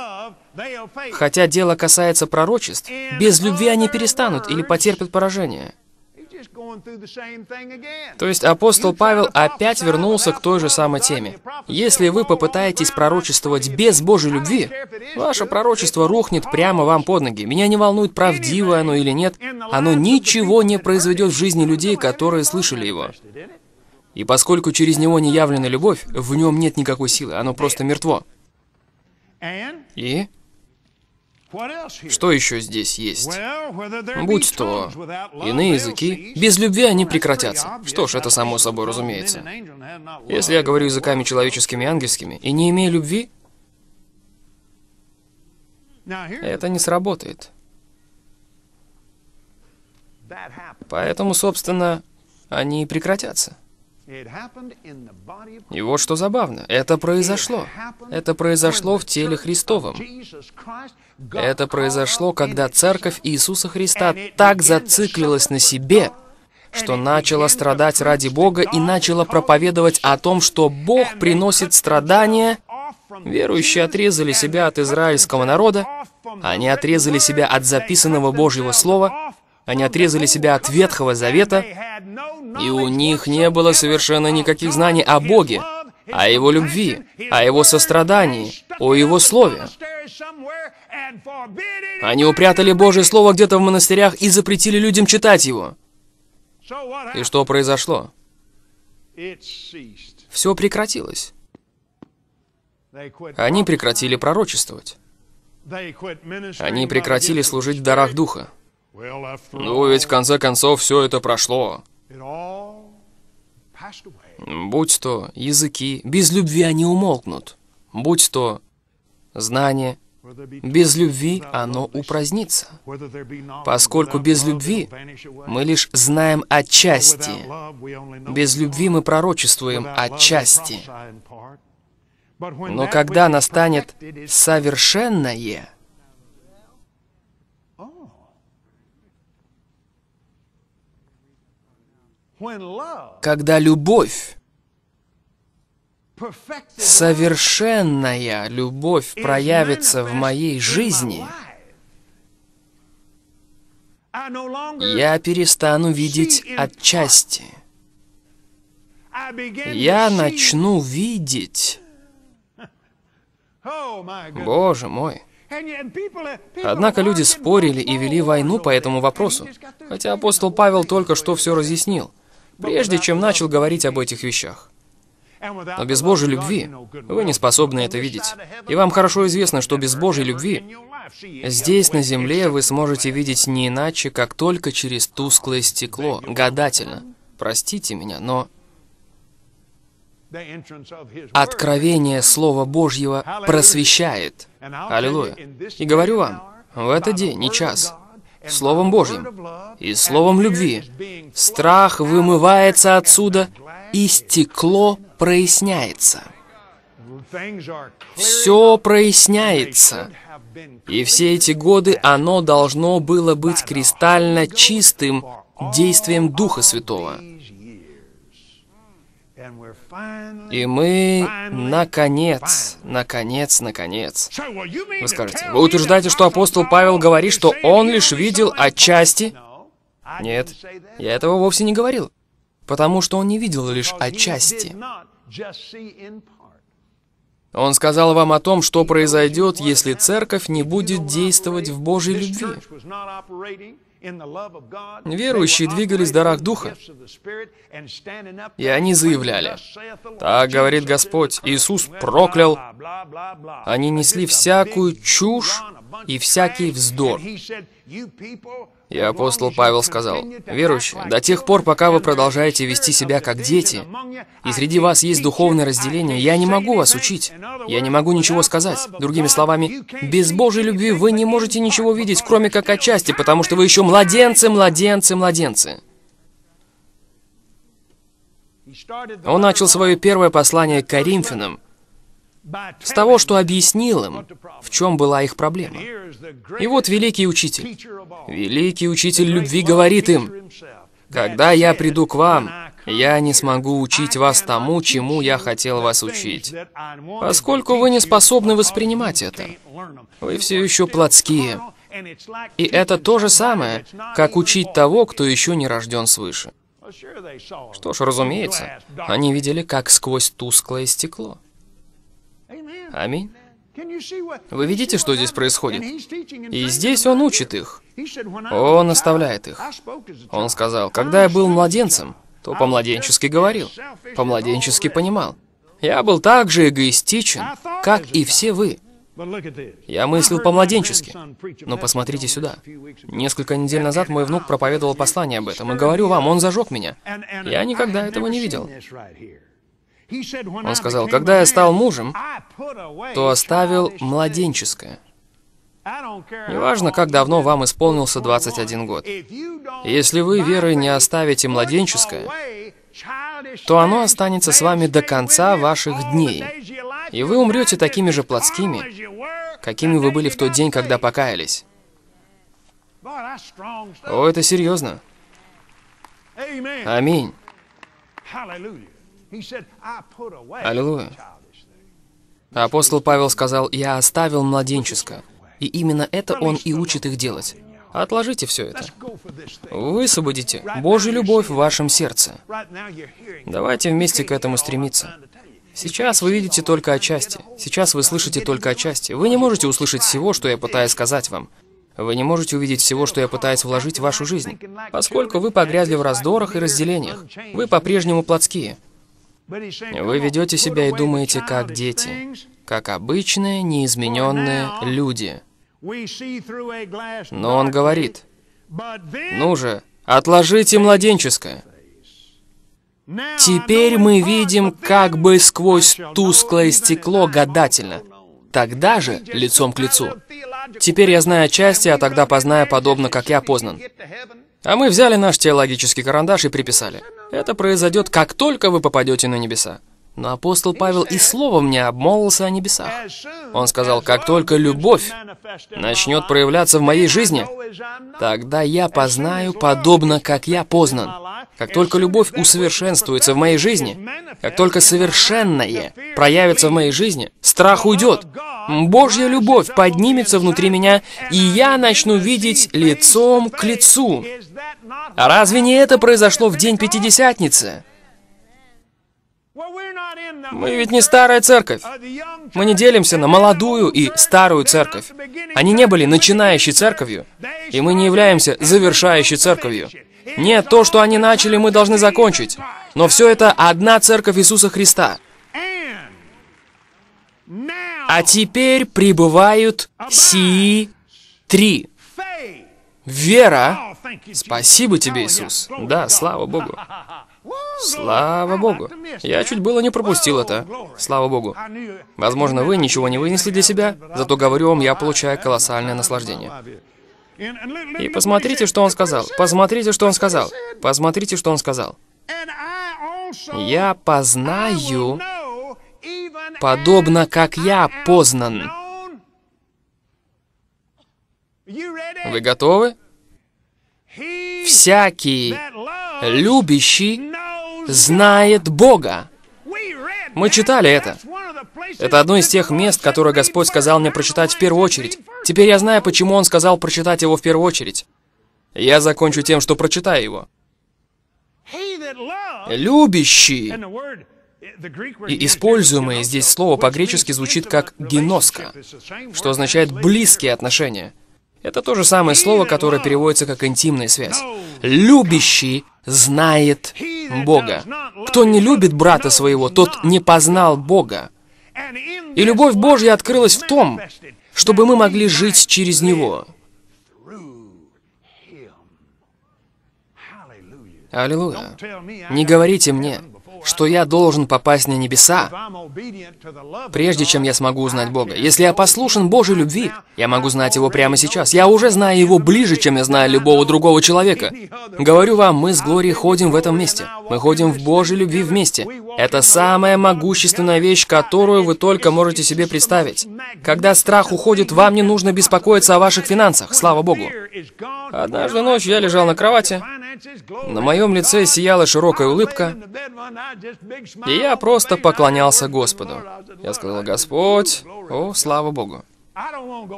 Хотя дело касается пророчеств, без любви они перестанут или потерпят поражение. То есть апостол Павел опять вернулся к той же самой теме. Если вы попытаетесь пророчествовать без Божьей любви, ваше пророчество рухнет прямо вам под ноги. Меня не волнует, правдивое оно или нет. Оно ничего не произведет в жизни людей, которые слышали его. И поскольку через него не явлена любовь, в нем нет никакой силы, оно просто мертво. И что еще здесь есть? Будь то иные языки, без любви они прекратятся. Что ж, это само собой разумеется. Если я говорю языками человеческими и ангельскими, и не имею любви, это не сработает. Поэтому, собственно, они и прекратятся. И вот что забавно, это произошло. Это произошло в теле Христовом. Это произошло, когда Церковь Иисуса Христа так зациклилась на себе, что начала страдать ради Бога и начала проповедовать о том, что Бог приносит страдания. Верующие отрезали себя от израильского народа, они отрезали себя от записанного Божьего Слова, они отрезали себя от Ветхого Завета, и у них не было совершенно никаких знаний о Боге, о Его любви, о Его сострадании, о Его Слове. Они упрятали Божье Слово где-то в монастырях и запретили людям читать его. И что произошло? Все прекратилось. Они прекратили пророчествовать. Они прекратили служить в дарах Духа. Ну, ведь в конце концов все это прошло. Будь то языки, без любви они умолкнут. Будь то знание, без любви оно упразднится. Поскольку без любви мы лишь знаем отчасти. Без любви мы пророчествуем отчасти. Но когда настанет совершенное, Когда любовь, совершенная любовь проявится в моей жизни, я перестану видеть отчасти. Я начну видеть. Боже мой. Однако люди спорили и вели войну по этому вопросу, хотя апостол Павел только что все разъяснил, прежде чем начал говорить об этих вещах. Но без Божьей любви вы не способны это видеть. И вам хорошо известно, что без Божьей любви здесь, на земле, вы сможете видеть не иначе, как только через тусклое стекло, гадательно. Простите меня, но Откровение Слова Божьего просвещает. Аллилуйя. И говорю вам, в этот день и час, Словом Божьим и Словом любви, страх вымывается отсюда, и стекло проясняется. Все проясняется. И все эти годы оно должно было быть кристально чистым действием Духа Святого. И мы, наконец, наконец, наконец. Вы скажете, вы утверждаете, что апостол Павел говорит, что он лишь видел отчасти? Нет, я этого вовсе не говорил. Потому что он не видел лишь отчасти. Он сказал вам о том, что произойдет, если церковь не будет действовать в Божьей любви. Верующие двигались в дарах Духа, и они заявляли, «Так говорит Господь, Иисус проклял». Они несли всякую чушь и всякий вздор. И апостол Павел сказал, «Верующие, до тех пор, пока вы продолжаете вести себя как дети, и среди вас есть духовное разделение, я не могу вас учить, я не могу ничего сказать. Другими словами, без Божьей любви вы не можете ничего видеть, кроме как отчасти, потому что вы еще младенцы, младенцы, младенцы». Он начал свое первое послание к Коринфянам, с того, что объяснил им, в чем была их проблема. И вот великий учитель, великий учитель любви говорит им, «Когда я приду к вам, я не смогу учить вас тому, чему я хотел вас учить, поскольку вы не способны воспринимать это. Вы все еще плотские. И это то же самое, как учить того, кто еще не рожден свыше. Что ж, разумеется, они видели, как сквозь тусклое стекло. Аминь. Вы видите, что здесь происходит? И здесь он учит их. Он наставляет их. Он сказал, когда я был младенцем, то по-младенчески говорил, по-младенчески понимал. Я был так же эгоистичен, как и все вы. Я мыслил по-младенчески. Но посмотрите сюда. Несколько недель назад мой внук проповедовал послание об этом, и говорю вам, он зажег меня. Я никогда этого не видел. Он сказал, когда я стал мужем, то оставил младенческое. Неважно, как давно вам исполнился 21 год. Если вы верой не оставите младенческое, то оно останется с вами до конца ваших дней. И вы умрете такими же плотскими, какими вы были в тот день, когда покаялись. О, это серьезно. Аминь. Аллилуйя. Апостол Павел сказал, «Я оставил младенческое». И именно это он и учит их делать. Отложите все это. Высвободите Божью любовь в вашем сердце. Давайте вместе к этому стремиться. Сейчас вы видите только отчасти. Сейчас вы слышите только отчасти. Вы не можете услышать всего, что я пытаюсь сказать вам. Вы не можете увидеть всего, что я пытаюсь вложить в вашу жизнь, поскольку вы погрязли в раздорах и разделениях. Вы по-прежнему плотские. Вы ведете себя и думаете как дети, как обычные, неизмененные люди. Но он говорит, ну же, отложите младенческое. Теперь мы видим как бы сквозь тусклое стекло гадательно. Тогда же лицом к лицу. Теперь я знаю отчасти, а тогда познаю подобно, как я познан. А мы взяли наш теологический карандаш и приписали. Это произойдет, как только вы попадете на небеса. Но апостол Павел и словом не обмолвился о небесах. Он сказал, как только любовь начнет проявляться в моей жизни, тогда я познаю подобно, как я познан. Как только любовь усовершенствуется в моей жизни, как только совершенное проявится в моей жизни, страх уйдет. Божья любовь поднимется внутри меня, и я начну видеть лицом к лицу. А разве не это произошло в день Пятидесятницы? Мы ведь не старая церковь. Мы не делимся на молодую и старую церковь. Они не были начинающей церковью, и мы не являемся завершающей церковью. Нет, то, что они начали, мы должны закончить. Но все это одна церковь Иисуса Христа. А теперь прибывают сии три. Вера. Спасибо тебе, Иисус. Да, слава Богу. Слава Богу. Я чуть было не пропустил это. Слава Богу. Возможно, вы ничего не вынесли для себя, зато говорю вам, я получаю колоссальное наслаждение. И посмотрите, что он сказал. Посмотрите, что он сказал. Посмотрите, что он сказал. Я познаю, подобно как я познан. Вы готовы? Всякий любящий знает Бога. Мы читали это. Это одно из тех мест, которое Господь сказал мне прочитать в первую очередь. Теперь я знаю, почему Он сказал прочитать его в первую очередь. Я закончу тем, что прочитаю его. Любящий. И используемое здесь слово по-гречески звучит как «геноска», что означает «близкие отношения». Это то же самое слово, которое переводится как «интимная связь». Любящий знает Бога. Кто не любит брата своего, тот не познал Бога. И любовь Божья открылась в том, чтобы мы могли жить через Него. Аллилуйя. Не говорите мне, что я должен попасть на небеса, прежде чем я смогу узнать Бога. Если я послушен Божьей любви, я могу знать Его прямо сейчас. Я уже знаю Его ближе, чем я знаю любого другого человека. Говорю вам, мы с Глорией ходим в этом месте. Мы ходим в Божьей любви вместе. Это самая могущественная вещь, которую вы только можете себе представить. Когда страх уходит, вам не нужно беспокоиться о ваших финансах, слава Богу. Однажды ночью я лежал на кровати, на моем лице сияла широкая улыбка, и я просто поклонялся Господу. Я сказал, Господь, о, слава Богу.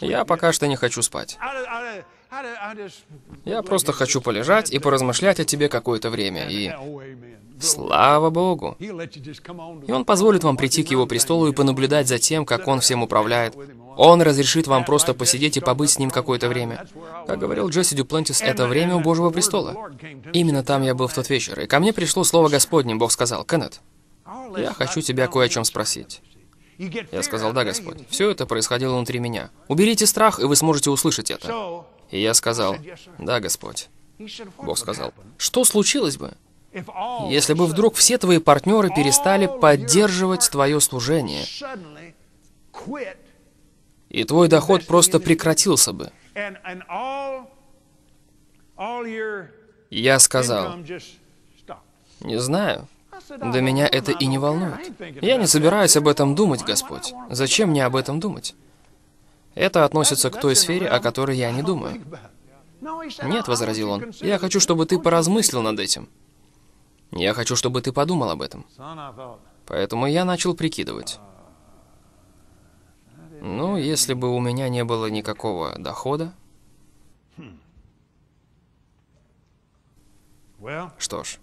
Я пока что не хочу спать. Я просто хочу полежать и поразмышлять о тебе какое-то время, и... Слава Богу! И Он позволит вам прийти к Его престолу и понаблюдать за тем, как Он всем управляет. Он разрешит вам просто посидеть и побыть с Ним какое-то время. Как говорил Джесси Дюплантис, это время у Божьего престола. Именно там я был в тот вечер, и ко мне пришло слово Господне. Бог сказал, «Кеннет, я хочу тебя кое о чем спросить». Я сказал, «Да, Господь». Все это происходило внутри меня. Уберите страх, и вы сможете услышать это. И я сказал, «Да, Господь». Бог сказал, «Что случилось бы, если бы вдруг все твои партнеры перестали поддерживать твое служение, и твой доход просто прекратился бы. Я сказал, не знаю, да меня это и не волнует. Я не собираюсь об этом думать, Господь. Зачем мне об этом думать? Это относится к той сфере, о которой я не думаю. Нет, возразил он, я хочу, чтобы ты поразмыслил над этим. Я хочу, чтобы ты подумал об этом. Поэтому я начал прикидывать. Ну, если бы у меня не было никакого дохода... Что ж.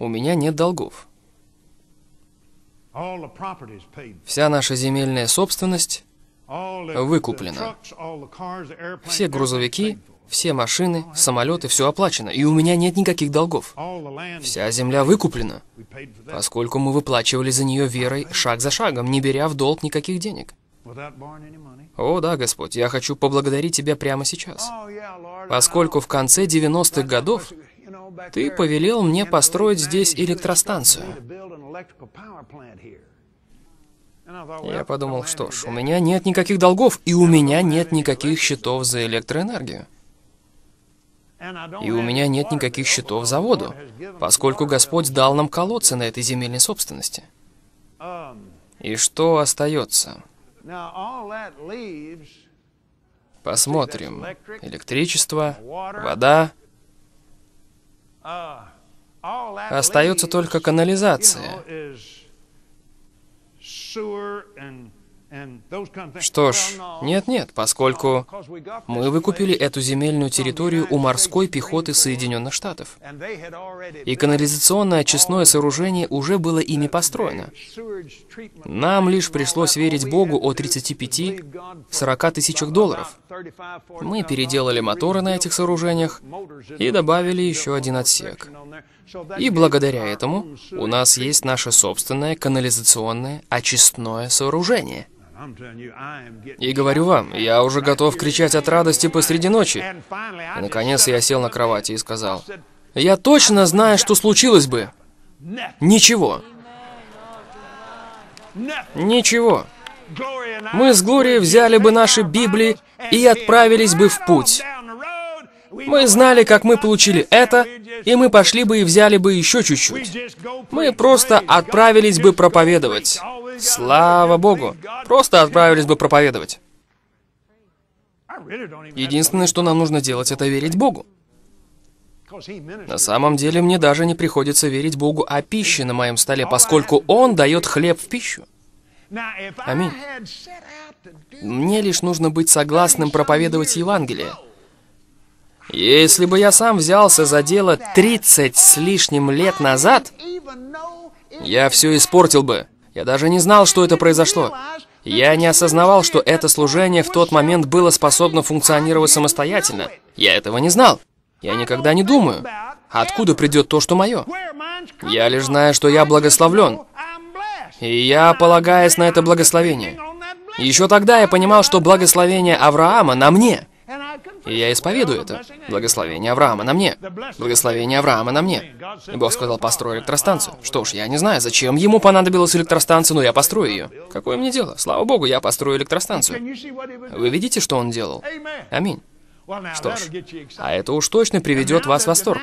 У меня нет долгов. Вся наша земельная собственность выкуплена. Все грузовики все машины, самолеты, все оплачено, и у меня нет никаких долгов. Вся земля выкуплена, поскольку мы выплачивали за нее верой шаг за шагом, не беря в долг никаких денег. О, да, Господь, я хочу поблагодарить Тебя прямо сейчас. Поскольку в конце 90-х годов Ты повелел мне построить здесь электростанцию. Я подумал, что ж, у меня нет никаких долгов, и у меня нет никаких счетов за электроэнергию. И у меня нет никаких счетов за воду, поскольку Господь дал нам колодцы на этой земельной собственности. И что остается? Посмотрим. Электричество, вода. Остается только канализация. Что ж, нет-нет, поскольку мы выкупили эту земельную территорию у морской пехоты Соединенных Штатов. И канализационное очистное сооружение уже было ими построено. Нам лишь пришлось верить Богу о 35-40 тысячах долларов. Мы переделали моторы на этих сооружениях и добавили еще один отсек. И благодаря этому у нас есть наше собственное канализационное очистное сооружение. И говорю вам, я уже готов кричать от радости посреди ночи. И, наконец, я сел на кровати и сказал, «Я точно знаю, что случилось бы. Ничего. Ничего. Мы с Глорией взяли бы наши Библии и отправились бы в путь. Мы знали, как мы получили это, и мы пошли бы и взяли бы еще чуть-чуть. Мы просто отправились бы проповедовать. Слава Богу. Просто отправились бы проповедовать. Единственное, что нам нужно делать, это верить Богу. На самом деле, мне даже не приходится верить Богу о пище на моем столе, поскольку Он дает хлеб в пищу. Аминь. Мне лишь нужно быть согласным проповедовать Евангелие. Если бы я сам взялся за дело 30 с лишним лет назад, я все испортил бы. Я даже не знал, что это произошло. Я не осознавал, что это служение в тот момент было способно функционировать самостоятельно. Я этого не знал. Я никогда не думаю, откуда придет то, что мое. Я лишь знаю, что я благословлен. И я полагаюсь на это благословение. Еще тогда я понимал, что благословение Авраама на мне – и я исповедую это. Благословение Авраама на мне. Благословение Авраама на мне. И Бог сказал, построй электростанцию. Что ж, я не знаю, зачем ему понадобилась электростанция, но я построю ее. Какое мне дело? Слава Богу, я построю электростанцию. Вы видите, что он делал? Аминь. Что ж, а это уж точно приведет вас в восторг.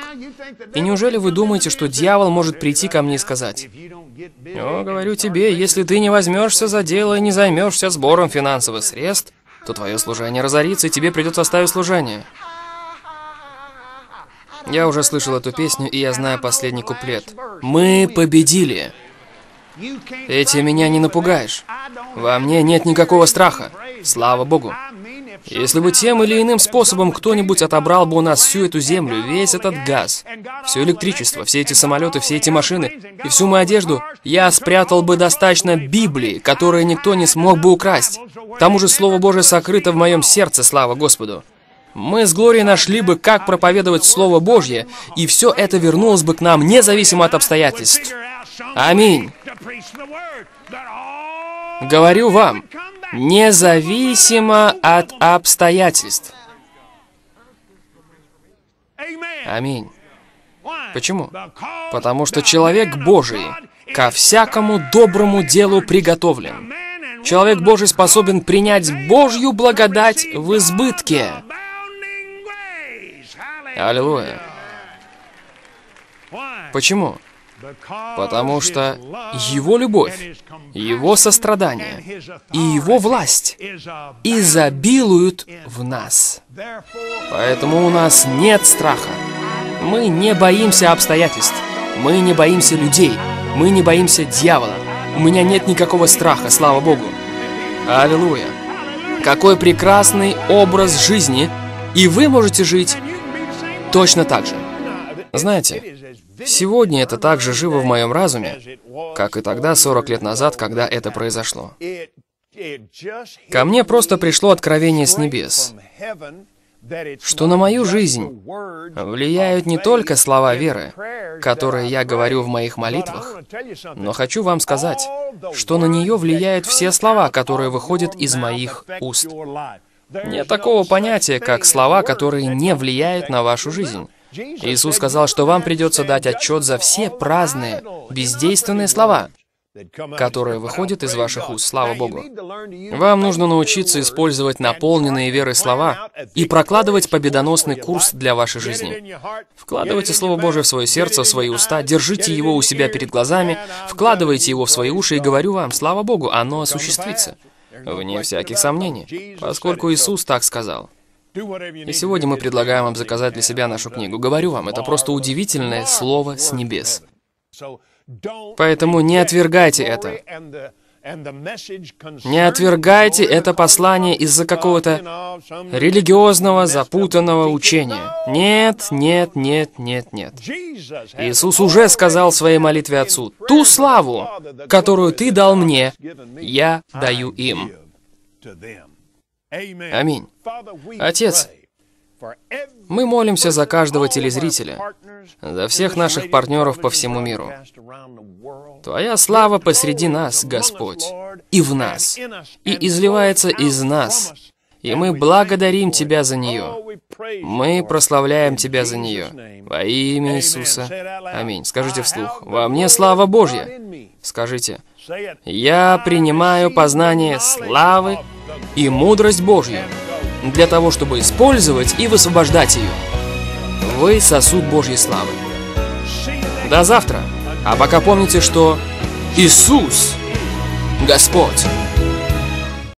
И неужели вы думаете, что дьявол может прийти ко мне и сказать, «О, говорю тебе, если ты не возьмешься за дело и не займешься сбором финансовых средств, то твое служение разорится, и тебе придется оставить служение. Я уже слышал эту песню, и я знаю последний куплет. «Мы победили!» Эти меня не напугаешь. Во мне нет никакого страха. Слава Богу. Если бы тем или иным способом кто-нибудь отобрал бы у нас всю эту землю, весь этот газ, все электричество, все эти самолеты, все эти машины и всю мою одежду, я спрятал бы достаточно Библии, которые никто не смог бы украсть. К тому же Слово Божие сокрыто в моем сердце, слава Господу. Мы с Глорией нашли бы, как проповедовать Слово Божье, и все это вернулось бы к нам, независимо от обстоятельств. Аминь. Говорю вам, независимо от обстоятельств. Аминь. Почему? Потому что человек Божий ко всякому доброму делу приготовлен. Человек Божий способен принять Божью благодать в избытке. Аллилуйя. Почему? Потому что Его любовь, Его сострадание и Его власть изобилуют в нас. Поэтому у нас нет страха. Мы не боимся обстоятельств. Мы не боимся людей. Мы не боимся дьявола. У меня нет никакого страха, слава Богу. Аллилуйя. Какой прекрасный образ жизни, и вы можете жить точно так же. Знаете, сегодня это так же живо в моем разуме, как и тогда, 40 лет назад, когда это произошло. Ко мне просто пришло откровение с небес, что на мою жизнь влияют не только слова веры, которые я говорю в моих молитвах, но хочу вам сказать, что на нее влияют все слова, которые выходят из моих уст. Нет такого понятия, как слова, которые не влияют на вашу жизнь. Иисус сказал, что вам придется дать отчет за все праздные, бездейственные слова. которое выходит из ваших уст. Слава Богу. Вам нужно научиться использовать наполненные верой слова и прокладывать победоносный курс для вашей жизни. Вкладывайте Слово Божие в свое сердце, в свои уста, держите его у себя перед глазами, вкладывайте его в свои уши, и говорю вам, слава Богу, оно осуществится. Вне всяких сомнений, поскольку Иисус так сказал. И сегодня мы предлагаем вам заказать для себя нашу книгу. Говорю вам, это просто удивительное слово с небес. Поэтому не отвергайте это. Не отвергайте это послание из-за какого-то религиозного, запутанного учения. Нет, нет, нет, нет, нет. Иисус уже сказал в своей молитве Отцу, «Ту славу, которую Ты дал мне, я даю им». Аминь. Отец, мы молимся за каждого телезрителя, за всех наших партнеров по всему миру. Твоя слава посреди нас, Господь, и в нас, и изливается из нас. И мы благодарим Тебя за нее. Мы прославляем Тебя за нее. Во имя Иисуса. Аминь. Скажите вслух. Во мне слава Божья. Скажите. Я принимаю познание славы и мудрость Божью для того, чтобы использовать и высвобождать ее. Вы сосуд Божьей славы. До завтра. А пока помните, что Иисус Господь.